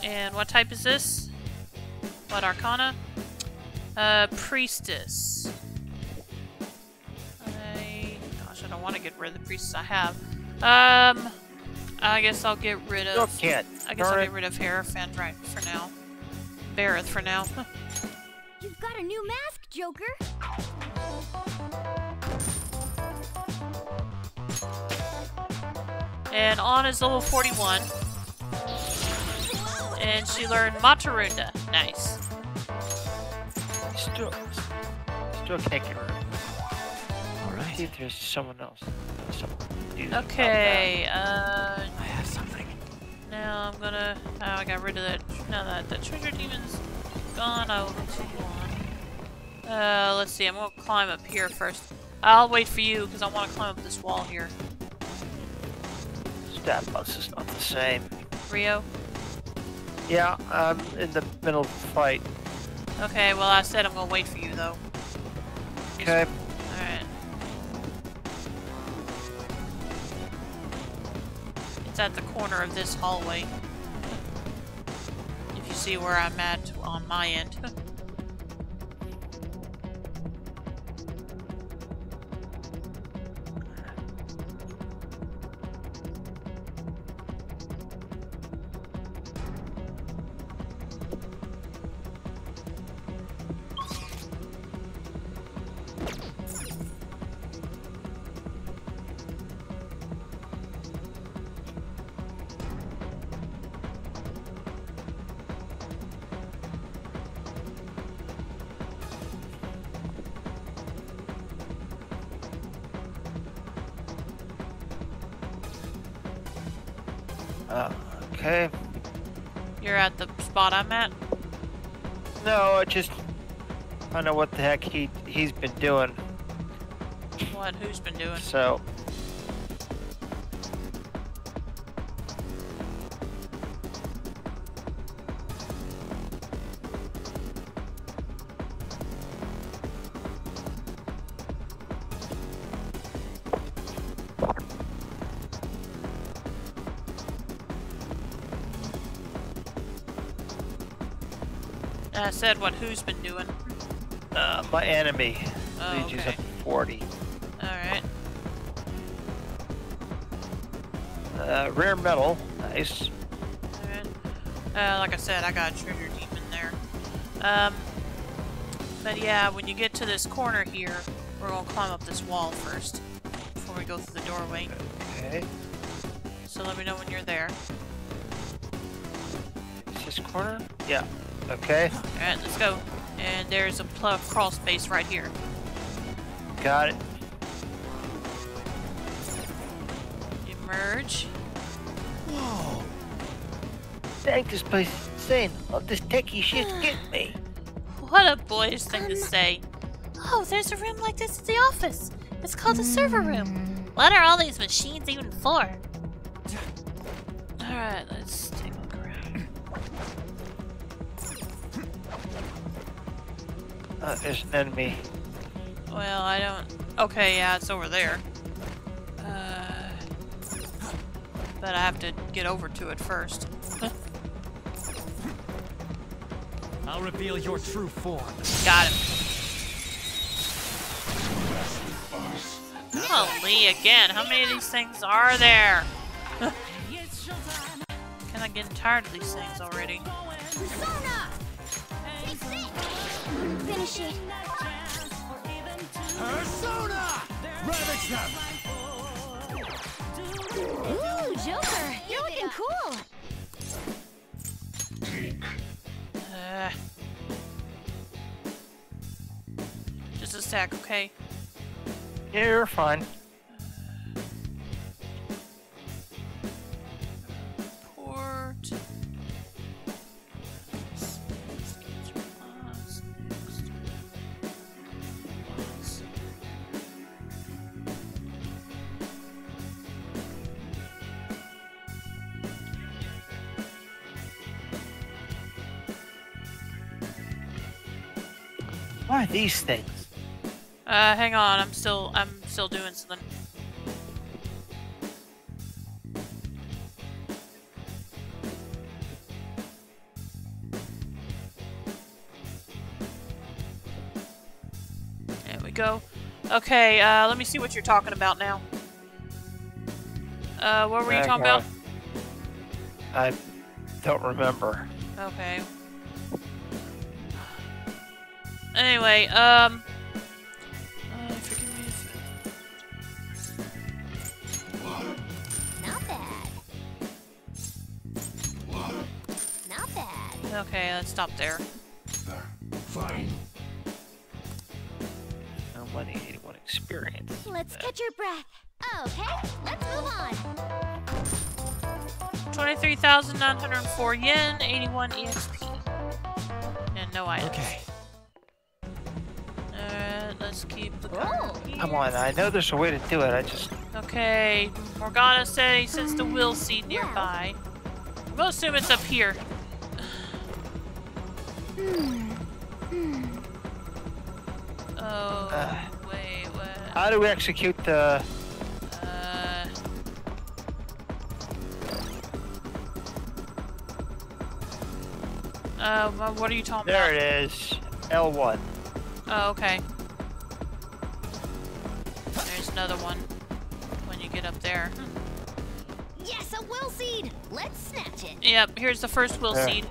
And what type is this? What arcana? Uh, priestess. I, gosh, I don't want to get rid of the priestess I have. Um, I guess I'll get rid of. Still can't. I guess I'll Darn get rid of Hierophant right for now. Bareth for now. You've got a new mask, Joker. and On is level 41. And she learned Matarunda. Nice. Still, still can't get rid of it. All right. See if there's someone else. Someone to do something about Okay, uh, I have something. now I'm gonna. Oh, I got rid of that. Now that the treasure demon's gone, I will continue on. Uh, let's see. I'm gonna climb up here first. I'll wait for you because I want to climb up this wall here. that. Stat is not the same. Ryo. Yeah, I'm in the middle of the fight. Okay, well I said I'm gonna wait for you though. Okay. Alright. It's at the corner of this hallway. If you see where I'm at on my end. okay. You're at the spot I'm at? No, I just I don't know what the heck he he's been doing. What? Who's been doing? So said what who's been doing. uh, my enemy Oh, okay. up to 40. Alright. Uh, rare metal, nice. Alright. Uh, like I said, I got a treasure demon there. Um, but yeah, when you get to this corner here, we're gonna climb up this wall first before we go through the doorway. Okay. So let me know when you're there. Is this corner? Yeah. Okay. Alright, let's go. And there's a crawl space right here. Got it. Emerge. Whoa. Dang, this place is insane. All this techie shit's getting me. What a boyish thing to say. Oh, there's a room like this at the office. It's called the server room. What are all these machines even for? Enemy. Well, I don't. Okay, yeah, it's over there. Uh, but I have to get over to it first. I'll reveal your true form. Got him. Holy again, how many of these things are there? Can I get tired of these things already? Persona! Finish it. Persona! Ravage them! Ooh, Joker, you're looking cool. Uh, just a sec, okay? Yeah, you're fine. These things? Uh, hang on. I'm still I'm still doing something. There we go. Okay, uh, let me see what you're talking about now. Uh, what were you talking about? I don't remember. Okay. Um, oh, Not bad. Okay, let's stop there. Fine. No 181 experience. Let's catch your breath. Okay, let's move on. 23,904 yen, 81 EXP. And no items. Okay. Come on, I know there's a way to do it. I just Okay, Morgana said he sends the will seed nearby. Gonna assume it's up here. Oh, Uh. wait, what? how do we execute the? Uh, uh, what are you talking There about? There it is. L1. Oh, okay. There's another one when you get up there. Hmm. Yes, a will seed. Let's snatch it. Yep, here's the first will There. seed.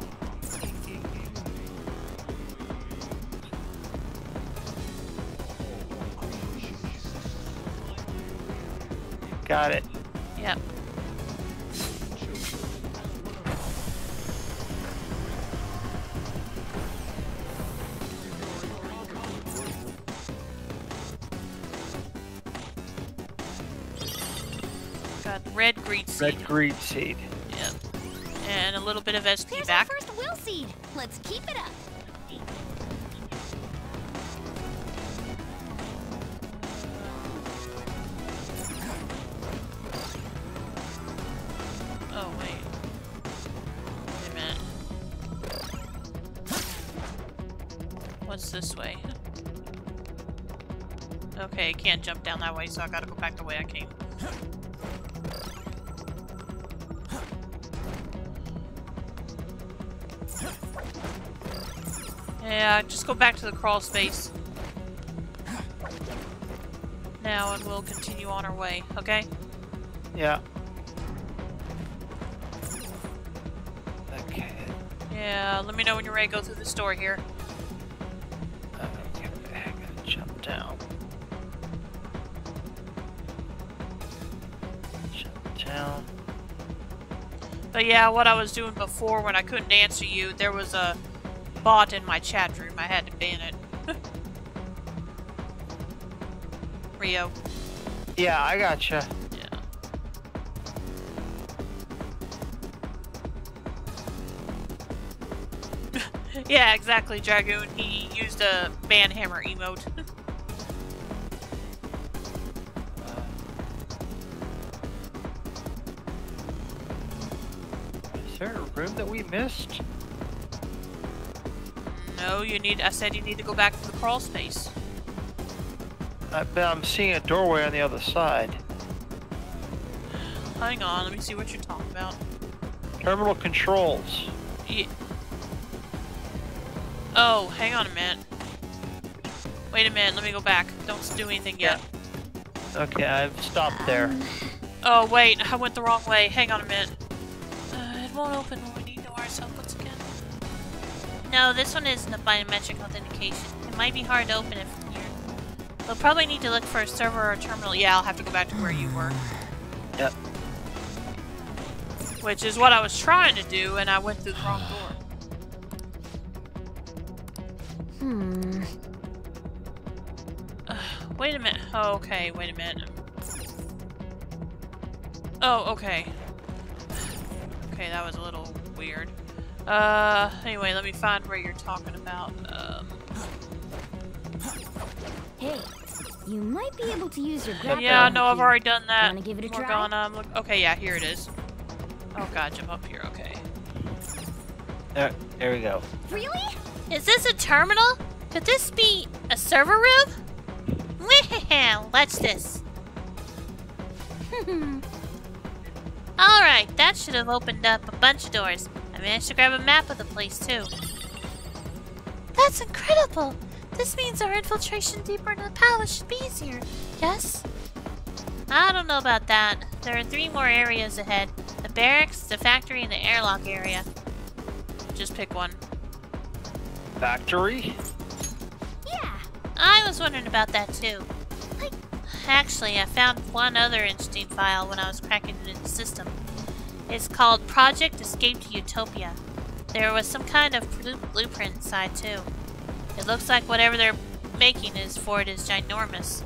Got it. Red greed seed. Red greed seed. Yep. And a little bit of SP Here's back. our first will seed. Let's keep it up. Oh, wait. Wait a minute. What's this way? Okay, I can't jump down that way, so I gotta go back the way I came. Yeah, just go back to the crawl space. Now, and we'll continue on our way, okay? Yeah. Okay. Yeah, let me know when you're ready to go through this door here. Okay. I gotta jump down. Jump down. But yeah, what I was doing before when I couldn't answer you, there was a bot in my chat room. I had to ban it. Ryo. Yeah, I gotcha. Yeah. yeah, exactly, Dragoon. He used a ban hammer emote. Is there a room that we missed? No, you need. I said you need to go back to the crawl space. I bet I'm seeing a doorway on the other side. Hang on, let me see what you're talking about. Terminal controls. Ye- Oh, hang on a minute. Wait a minute, let me go back. Don't do anything yet. Okay, I've stopped there. Oh, wait, I went the wrong way. Hang on a minute. Uh, it won't open No, this one isn't a biometric authentication. It might be hard to open it from here. We'll probably need to look for a server or a terminal. Yeah, I'll have to go back to where you were. Yep. Which is what I was trying to do, and I went through the wrong door. Hmm. Wait a minute. Oh, okay, wait a minute. Oh, okay. Okay, that was a little weird. Uh, anyway, let me find where you're talking about. Um, Hey, you might be able to use your grapple. yeah, no, I've already done that. Wanna give it a try? Morgana, I'm look- okay, yeah, here it is. Oh god, jump up here, okay. There, there we go. Really? Is this a terminal? Could this be a server room? Well, watch this. Alright, that should have opened up a bunch of doors. I managed to grab a map of the place too. That's incredible! This means our infiltration deeper into the palace should be easier, yes? I don't know about that. There are three more areas ahead. The barracks, the factory, and the airlock area. Just pick one. Factory? Yeah. I was wondering about that too. Actually, I found one other interesting file when I was cracking into the system. It's called Project Escape to Utopia. There was some kind of blueprint inside too. It looks like whatever they're making is for it is ginormous.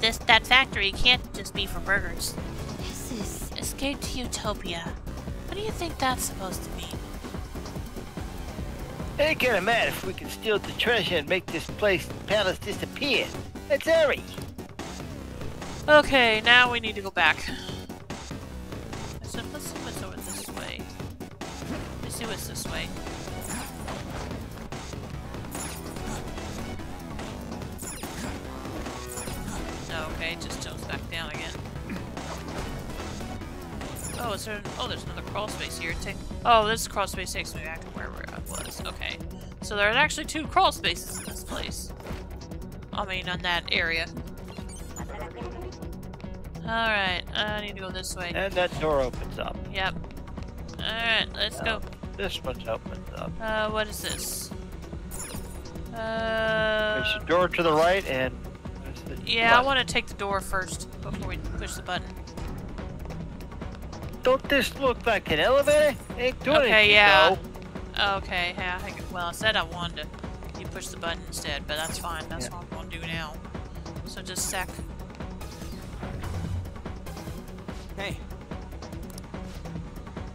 This that factory can't just be for burgers. This is... Escape to Utopia. What do you think that's supposed to mean? Ain't gonna matter if we can steal the treasure and make this place, palace, disappear. Let's hurry. Okay, now we need to go back. Let's this way. Okay, it just jumps back down again. Oh, is there? Oh, there's another crawl space here. Oh, this crawl space takes me back to where I was. Okay, so there's actually two crawl spaces in this place. I mean, on that area. Alright, I need to go this way. And that door opens up. Yep. Alright, let's go. This one's opens up. Uh, what is this? There's Uh, a door to the right and the yeah, I want to take the door first before we push the button. Don't this look like an elevator? Ain't doing Okay, anything, yeah. though. Okay, yeah, I think, well, I said I wanted to you push the button instead, but that's fine. That's Yeah. what I'm gonna do now. So just sec. Hey,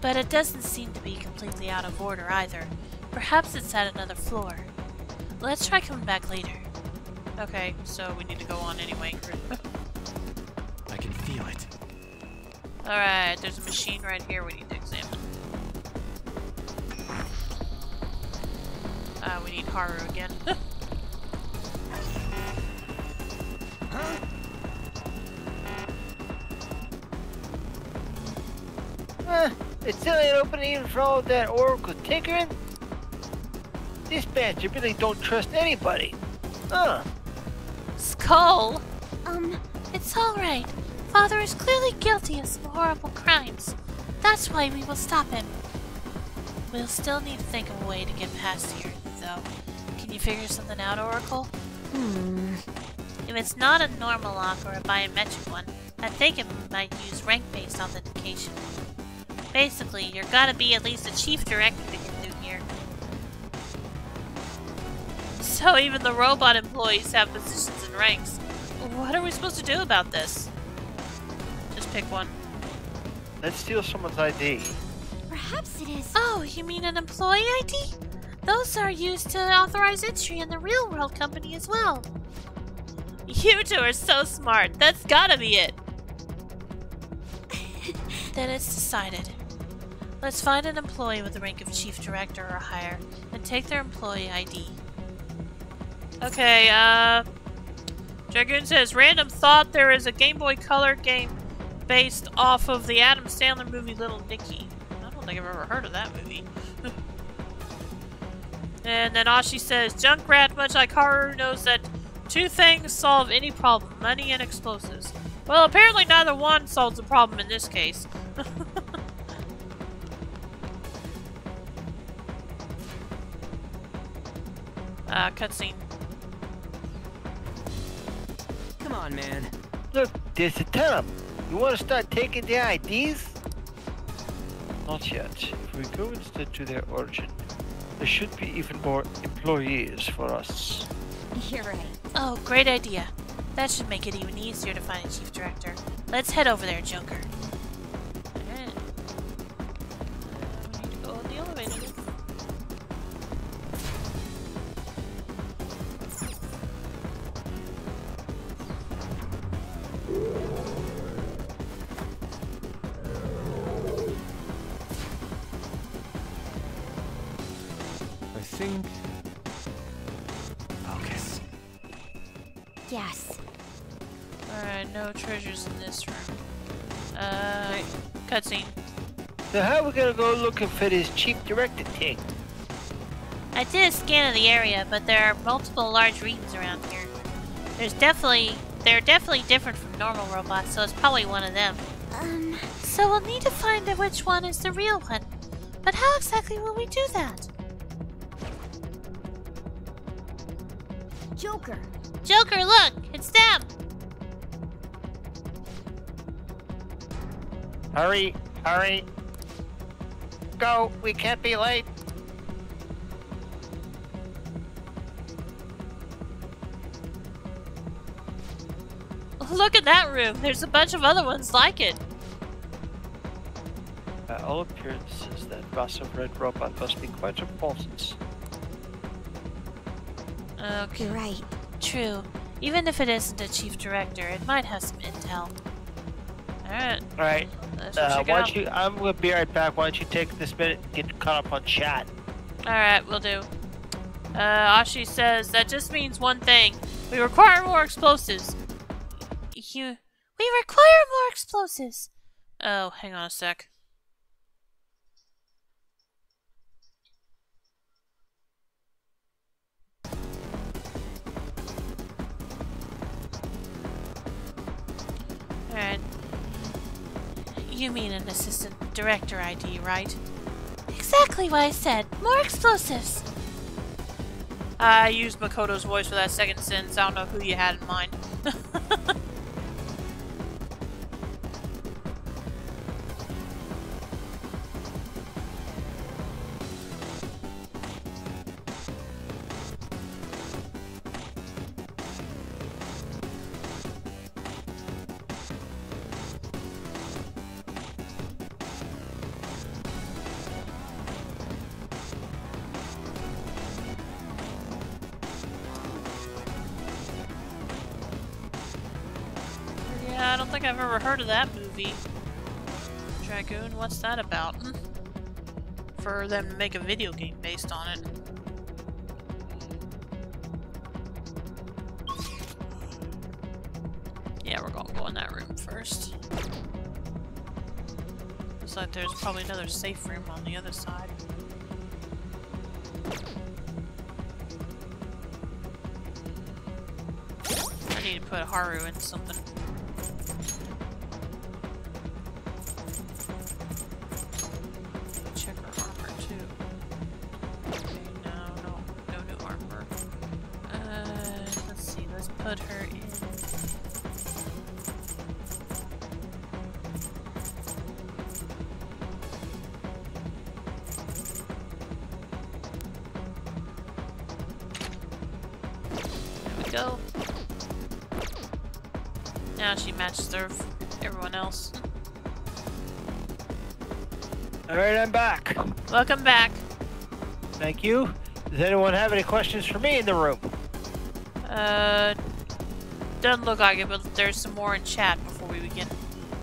But it doesn't seem to be completely out of order either. Perhaps it's at another floor. Let's try coming back later. Okay, so we need to go on anyway. I can feel it. Alright, there's a machine right here we need to examine. Uh, we need Haru again. Huh? It still ain't opening even for all that Oracle tinkering? These bandits really don't trust anybody. Huh. Skull! Um, it's alright. Father is clearly guilty of some horrible crimes. That's why we will stop him. We'll still need to think of a way to get past here, though. Can you figure something out, Oracle? Hmm. If it's not a normal lock or a biometric one, I think it might use rank-based authentication. Basically, you're gotta be at least a chief director to get through here. So even the robot employees have positions and ranks. What are we supposed to do about this? Just pick one. Let's steal someone's ID. Perhaps it is... Oh, you mean an employee ID? Those are used to authorize entry in the real world company as well. You two are so smart. That's gotta be it. then it's decided. Let's find an employee with the rank of chief director or higher and take their employee ID. Okay, uh. Dragoon says random thought there is a Game Boy Color game based off of the Adam Sandler movie Little Nicky. I don't think I've ever heard of that movie. and then Ashi says Junkrat, much like Haru, knows that two things solve any problem money and explosives. Well, apparently neither one solves the problem in this case. uh, cutscene. come on, man. Look, there's a ton. You want to start taking their IDs? Not yet. If we go instead to their origin, there should be even more employees for us. You're right. Oh, great idea. That should make it even easier to find a chief director. Let's head over there, Joker. I think. guess. Alright, no treasures in this room. Uh, cutscene. So how are we gonna go looking for this cheap director thing? I did a scan of the area, but there are multiple large regions around here. There's definitely, they're definitely different from normal robots, so it's probably one of them. Um, So we'll need to find out which one is the real one. But how exactly will we do that? Joker. Joker, look! It's them! Hurry, hurry. Go, we can't be late. Look at that room. There's a bunch of other ones like it. By all appearances, that massive red robot must be quite important. Okay. You're right. True. Even if it isn't a chief director, it might have some intel. Alright, Alright, uh, why don't you, I'm gonna be right back. Why don't you take this minute and get caught up on chat? Alright, we'll do. Uh, Ashi says, that just means one thing. We require more explosives. You... We require more explosives! Oh, hang on a sec. Alright. You mean an assistant director ID, right? Exactly what I said. More explosives. I used Makoto's voice for that second sentence. I don't know who you had in mind. heard of that movie. Dragoon, what's that about? Hmm. For them to make a video game based on it. Yeah, we're gonna go in that room first. Looks like there's probably another safe room on the other side. I need to put Haru in something. Welcome back. Thank you. Does anyone have any questions for me in the room? Uh, doesn't look like it, but there's some more in chat before we begin.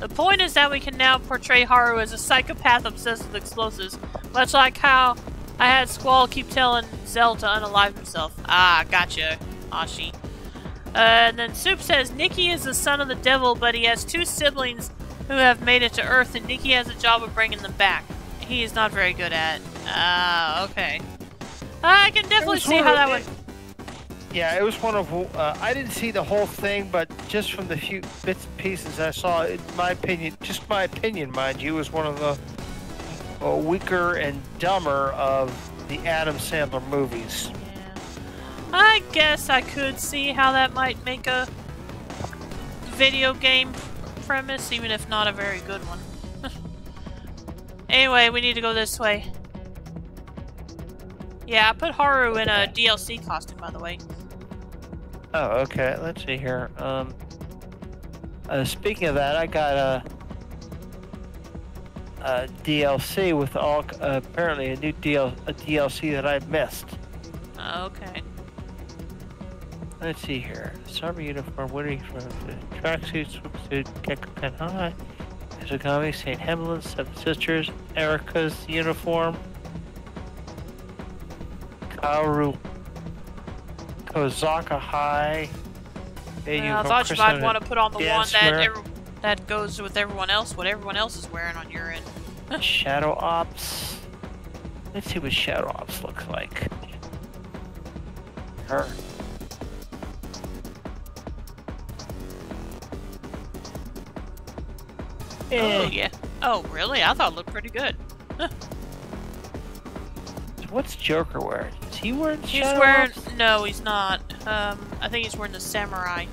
The point is that we can now portray Haru as a psychopath obsessed with explosives, much like how I had Squall keep telling Zell to unalive himself. Ah, gotcha, Ashi. Uh, and then Soup says Nicky is the son of the devil, but he has two siblings who have made it to Earth, and Nicky has a job of bringing them back. He is not very good at. Ah, okay. I can definitely see how that would. Yeah, it was one of. Uh, I didn't see the whole thing, but just from the few bits and pieces I saw, in my opinion, just my opinion, mind you, was one of the uh, weaker and dumber of the Adam Sandler movies. I guess I could see how that might make a video game premise, even if not a very good one. Anyway, we need to go this way. Yeah, I put Haru in a DLC costume, by the way. Oh, okay. Let's see here. Um, uh, speaking of that, I got a, a DLC with all uh, apparently a new DL, a DLC that I missed. Okay. Let's see here. Summer uniform, winter uniform, tracksuit, swimsuit, Gekko High, Yasogami, St. Hermelin, Seven Sisters, Erica's uniform, Kaoru, Kozaka High, Uh, I thought you might want to put on the one that that goes with everyone else, what everyone else is wearing on your end. Shadow Ops. Let's see what Shadow Ops looks like. Her. Oh yeah. Oh really? I thought it looked pretty good. What's Joker wearing? Is he wearing He's wearing no, he's not. Um, I think he's wearing the samurai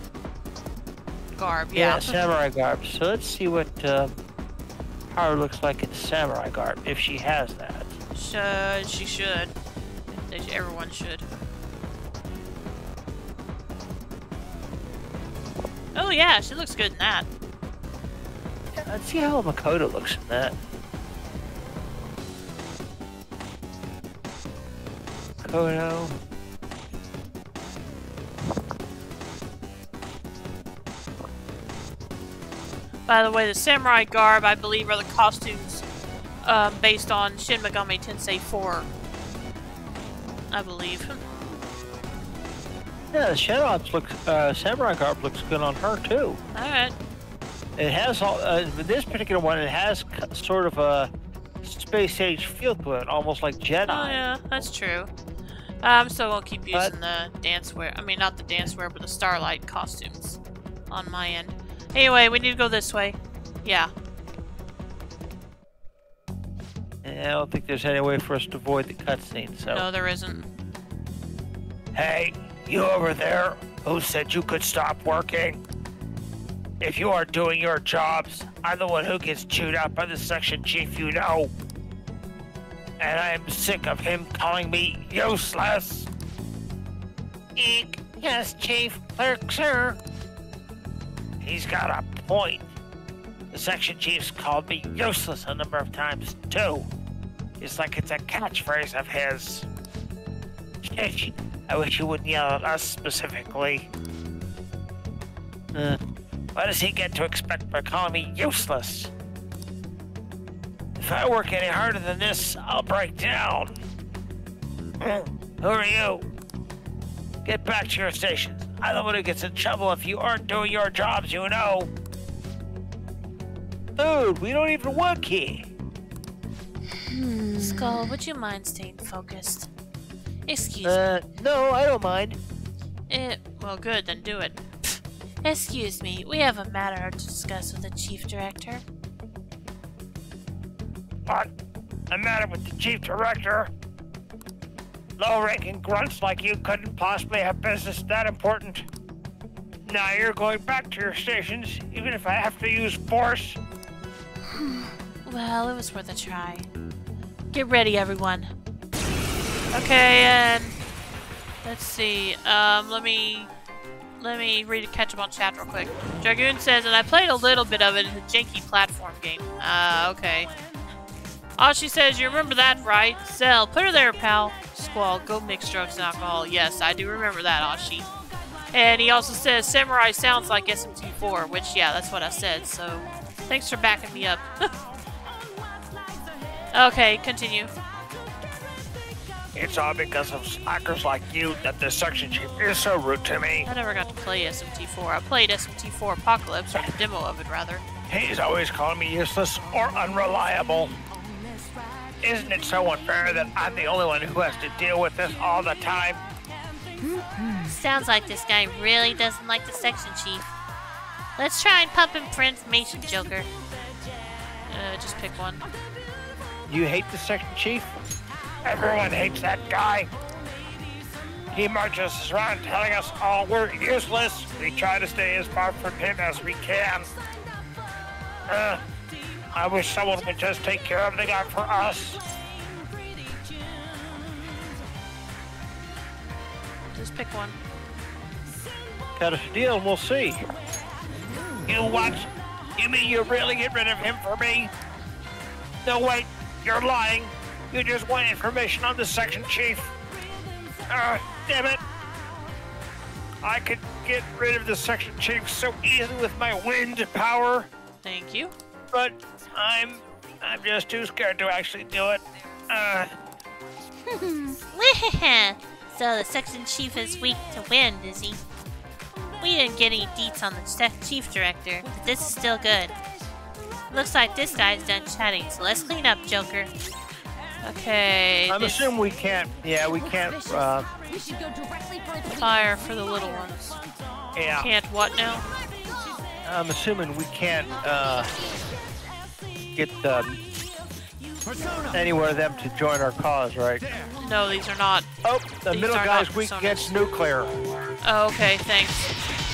garb. Yeah, Yeah. samurai garb. So let's see what um, Haru looks like in samurai garb, if she has that. should she should? Everyone should. Oh yeah, she looks good in that. Let's see how Makoto looks in that. Makoto. By the way, the samurai garb, I believe, are the costumes um, based on Shin Megami Tensei 4. I believe. Yeah, the Shadow looks, uh, samurai garb looks good on her too. Alright. It has all, uh, this particular one, it has sort of a space age feel to it, almost like Jedi. Oh yeah, that's true. I'm still gonna keep using the dance wear. I mean, not the dance wear, but the Starlight costumes on my end. Anyway, we need to go this way. Yeah. I don't think there's any way for us to avoid the cutscene, so. No, there isn't. Hey, you over there, who said you could stop working? If you are doing your jobs, I'm the one who gets chewed out by the section chief, you know. And I am sick of him calling me useless. Eek, yes, chief, clerk, sir. He's got a point. The section chief's called me useless a number of times, too. It's like it's a catchphrase of his. I wish you wouldn't yell at us specifically. Uh, what does he get to expect by calling me useless? If I work any harder than this, I'll break down. Hmm, Who are you? Get back to your stations. I'm the one who gets in trouble if you aren't doing your jobs, you know. Dude, we don't even work here. Hmm. Skull, would you mind staying focused? Excuse Uh, no, I don't mind. me. Eh, well, good, then do it. Excuse me, we have a matter to discuss with the chief director. What? A matter with the chief director? Low-ranking grunts like you couldn't possibly have business that important. Now you're going back to your stations, even if I have to use force. Well, it was worth a try. Get ready, everyone. Okay, and let's see. Um, let me let me read catch up on chat real quick. Dragoon says, and I played a little bit of it. It's a janky platform game. Ah, okay. Oh, she says, you remember that, right? Zell, put her there, pal. Squall, go mix drugs and alcohol. Yes, I do remember that, Ashi. And he also says, Samurai sounds like SMT4, which, yeah, that's what I said, so thanks for backing me up. okay, continue. It's all because of slackers like you that the section chief is so rude to me. I never got to play SMT4. I played SMT4 Apocalypse, or the demo of it, rather. He's always calling me useless or unreliable. Isn't it so unfair that I'm the only one who has to deal with this all the time? Sounds like this guy really doesn't like the section chief. Let's try and pump him for information, Joker. Uh, just pick one. You hate the section chief? Everyone hates that guy. He marches around telling us all we're useless. We try to stay as far from him as we can. Uh, I wish someone would just take care of the guy for us. Just pick one. Got a deal, we'll see. You what? You mean you really get rid of him for me? No, wait, you're lying. You just want information on the section chief. Ah, damn it. I could get rid of the section chief so easily with my wind power, Thank you. but I'm I'm just too scared to actually do it. Uh, so the section chief is weak to wind, is he? We We didn't get any deets on the st- chief director, but this is still good. Looks like this guy's done chatting, so let's clean up, Joker. Okay. I'm this- assuming we can't. Yeah, we can't. Uh, We should go directly for its fire for the little ones. yeah. Can't what now? I'm assuming we can't uh, get um, anywhere of them to join our cause, right? No, these are not. Oh, the middle guy's not weak against nuclear. Oh, okay, thanks.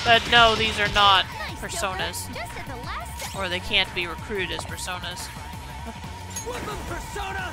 But no, these are not personas. Or they can't be recruited as personas. persona!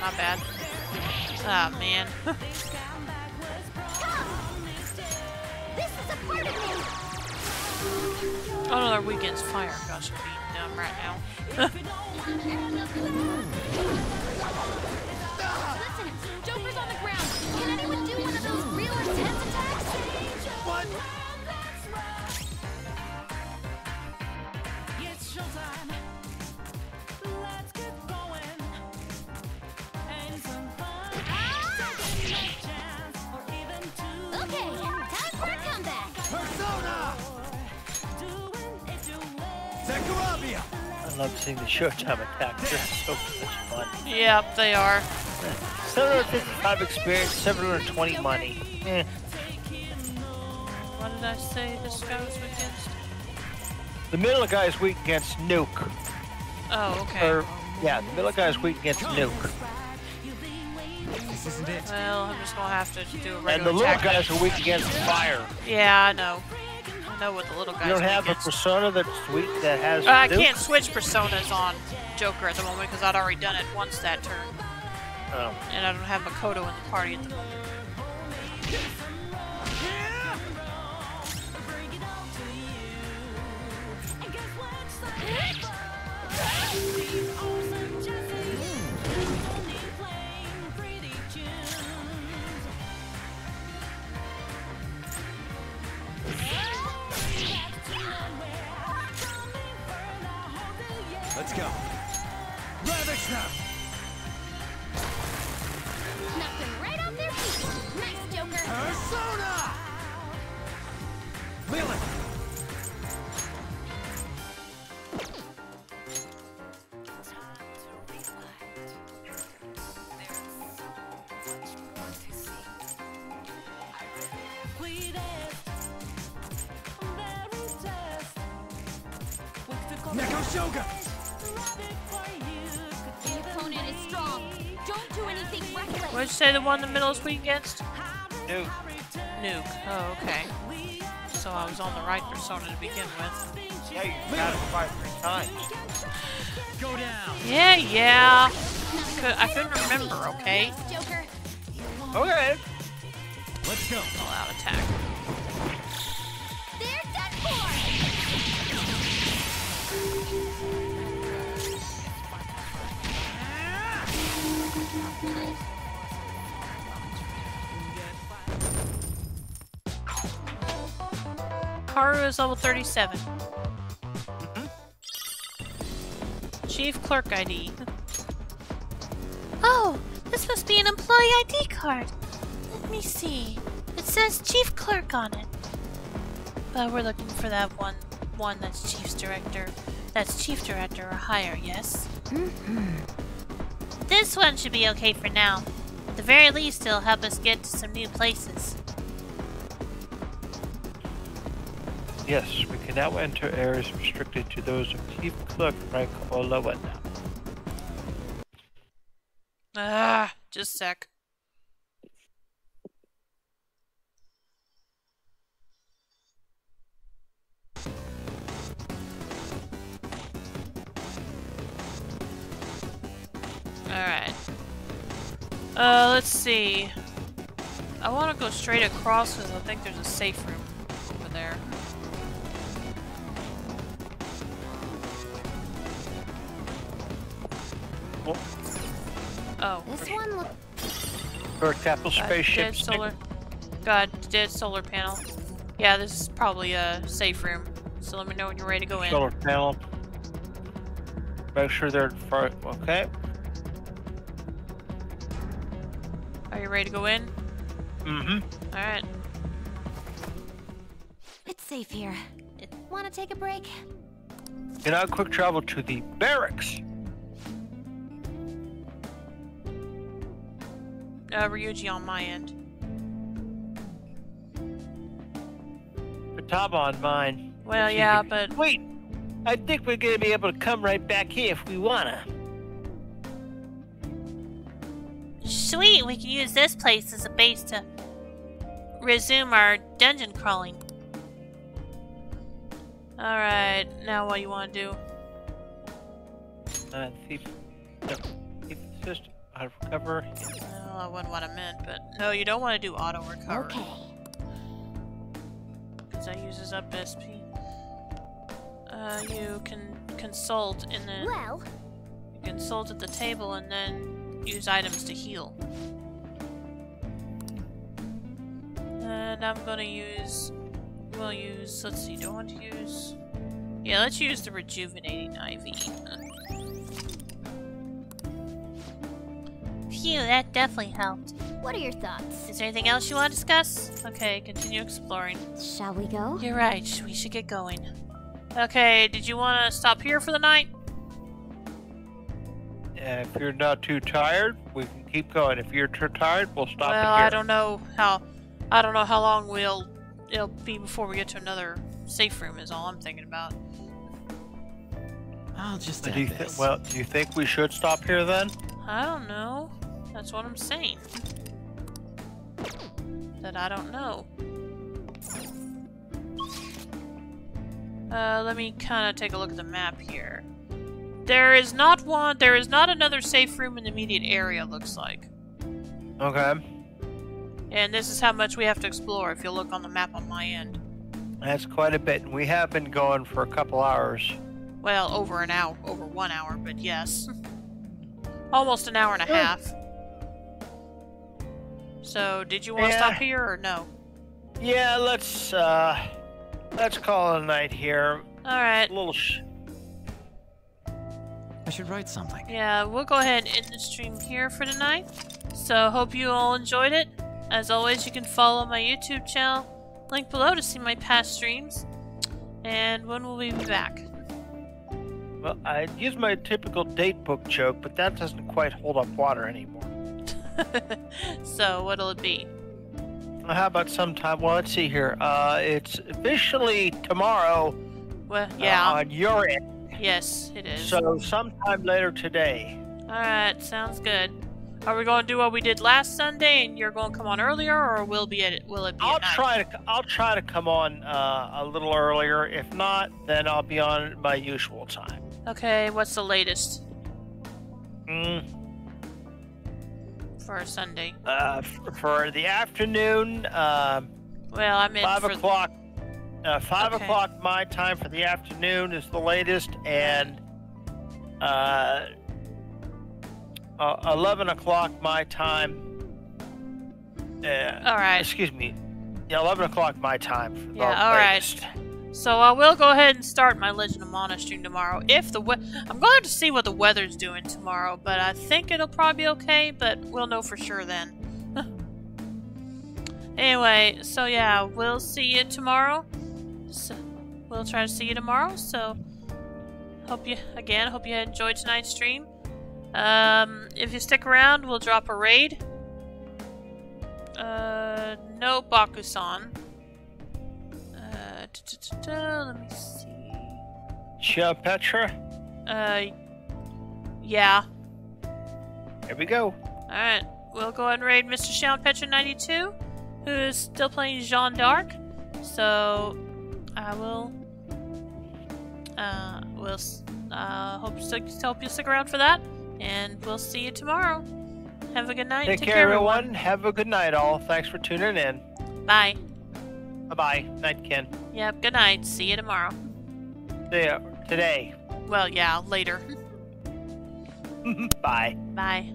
nuclear. My bad. Ah, man. This is a part of me. Oh no, they're fire. Gosh, I'm being dumb right now. Listen, Joker's on the ground. Can anyone do one of those real intense attacks? What? I love seeing the Showtime attack. They're so much fun. Yep, they are. 755 experience, 720 money. Eh. What did I say this guy was against? The middle guy's weak against nuke. Oh, okay. Or, yeah, the middle guy's weak against nuke. This isn't it. Well, I'm just gonna have to do a regular And the little guys are weak against fire. Yeah, I know. I know what the little guys You don't are have a persona that's weak that has Uh, I can't switch personas on Joker at the moment because I'd already done it once that turn. Oh. And I don't have Makoto in the party at the moment. Let's go. Ravish now! Say the one in the middle is weak against? Nuke. Nuke. Oh, okay. So I was on the right persona to begin with. Yeah, you got it five, three times. Go down! Yeah, yeah. I, could, I couldn't remember, okay? Okay. Let's go. All out attack. Level 37. Mm-hmm. Chief Clerk ID. Oh, this must be an employee ID card. Let me see. It says Chief Clerk on it. But we're looking for that one, one that's Chief's Director. That's Chief Director or higher, yes? Mm-hmm. This one should be okay for now. At the very least, it'll help us get to some new places. Yes, we can now enter areas restricted to those of Chief Clerk Frank Olawan. Ah, just sec. Alright. Uh, let's see. I want to go straight across because I think there's a safe room Oh. This one look For a capital spaceship. Dead solar. God, dead solar panel. Yeah, this is probably a safe room. So let me know when you're ready to go in. Solar panel. Make sure they're far. Okay. Are you ready to go in? Mm-hmm. All right. it's safe here. Want to take a break? Can I quick travel to the barracks? Uh, Ryuji on my end. Futaba on mine. Well, yeah, but Wait! I think we're gonna be able to come right back here if we wanna. sweet. We can use this place as a base to resume our dungeon crawling. All right. Now, what do you want to do? Uh, thief. Thief assist. To recover. Well, that wasn't what I meant, but no, you don't want to do auto recovery. Okay. Because that uses up SP. Uh, you can consult and then Well, you consult at the table and then use items to heal. And I'm gonna use. We'll use. Let's see. Do I want to use? Yeah, let's use the rejuvenating IV. Phew, that definitely helped. what are your thoughts? Is there anything else you want to discuss? Okay, continue exploring. Shall we go? You're right, we should get going. Okay, did you want to stop here for the night? Uh, if you're not too tired, we can keep going. If you're too tired, we'll stop well, it here. I don't know how. I don't know how long we'll it'll be before we get to another safe room. Is all I'm thinking about. I'll just Do add you thi- this. well, do you think we should stop here then? I don't know. That's what I'm saying. That I don't know. Uh, let me kind of take a look at the map here. There is not one. There is not another safe room in the immediate area. Looks like. Okay. And this is how much we have to explore if you look on the map on my end. That's quite a bit. We have been going for a couple hours. Well, over an hour, over one hour, but yes. Almost an hour and a half. So, did you want to Yeah. stop here or no? Yeah, let's uh, let's call it a night here. Alright, A little. Sh- I should write something. yeah, we'll go ahead and end the stream here for tonight. So, hope you all enjoyed it. As always, you can follow my YouTube channel, link below to see my past streams. And when will we be back? well, I use my typical date book joke, but that doesn't quite hold up water anymore. so, what'll it be? How about sometime? Well, let's see here. Uh, it's officially tomorrow. Well, uh, yeah. on your end. yes, it is. So sometime later today. Alright, sounds good. Are we going to do what we did last Sunday, and you're going to come on earlier, or will be at will it be? I'll try to. I'll try to come on uh, a little earlier. If not, then I'll be on my usual time. Okay, what's the latest Mm, for Sunday? uh, f- for the afternoon, um, Well, I'm in five for o'clock. Uh, five Okay. o'clock my time for the afternoon is the latest, and uh, uh, eleven o'clock my time. Uh, All right. Excuse me. Yeah, eleven o'clock my time. For the Yeah, all right. So I will go ahead and start my Legend of Mana stream tomorrow. If the we- I'm going to see what the weather's doing tomorrow, but I think it'll probably be okay. But we'll know for sure then. anyway, so yeah, we'll see you tomorrow. So we'll try to see you tomorrow. So hope you again. Hope you enjoyed tonight's stream. Um, if you stick around, we'll drop a raid. Uh, no Bakusan. Let me see. Chia Petra. Uh, yeah. Here we go. Alright, we'll go ahead and raid Mr. Sean Petra 92, who is still playing Jeanne d'Arc. So, I will. Uh, we'll. Uh, hope, hope you stick around for that, and we'll see you tomorrow. Have a good night. Take, care, everyone. Have a good night, all. Thanks for tuning in. Bye. Bye bye. Night, Ken. Yep. Good night. See you tomorrow. See ya today. Well, yeah, later. bye. Bye.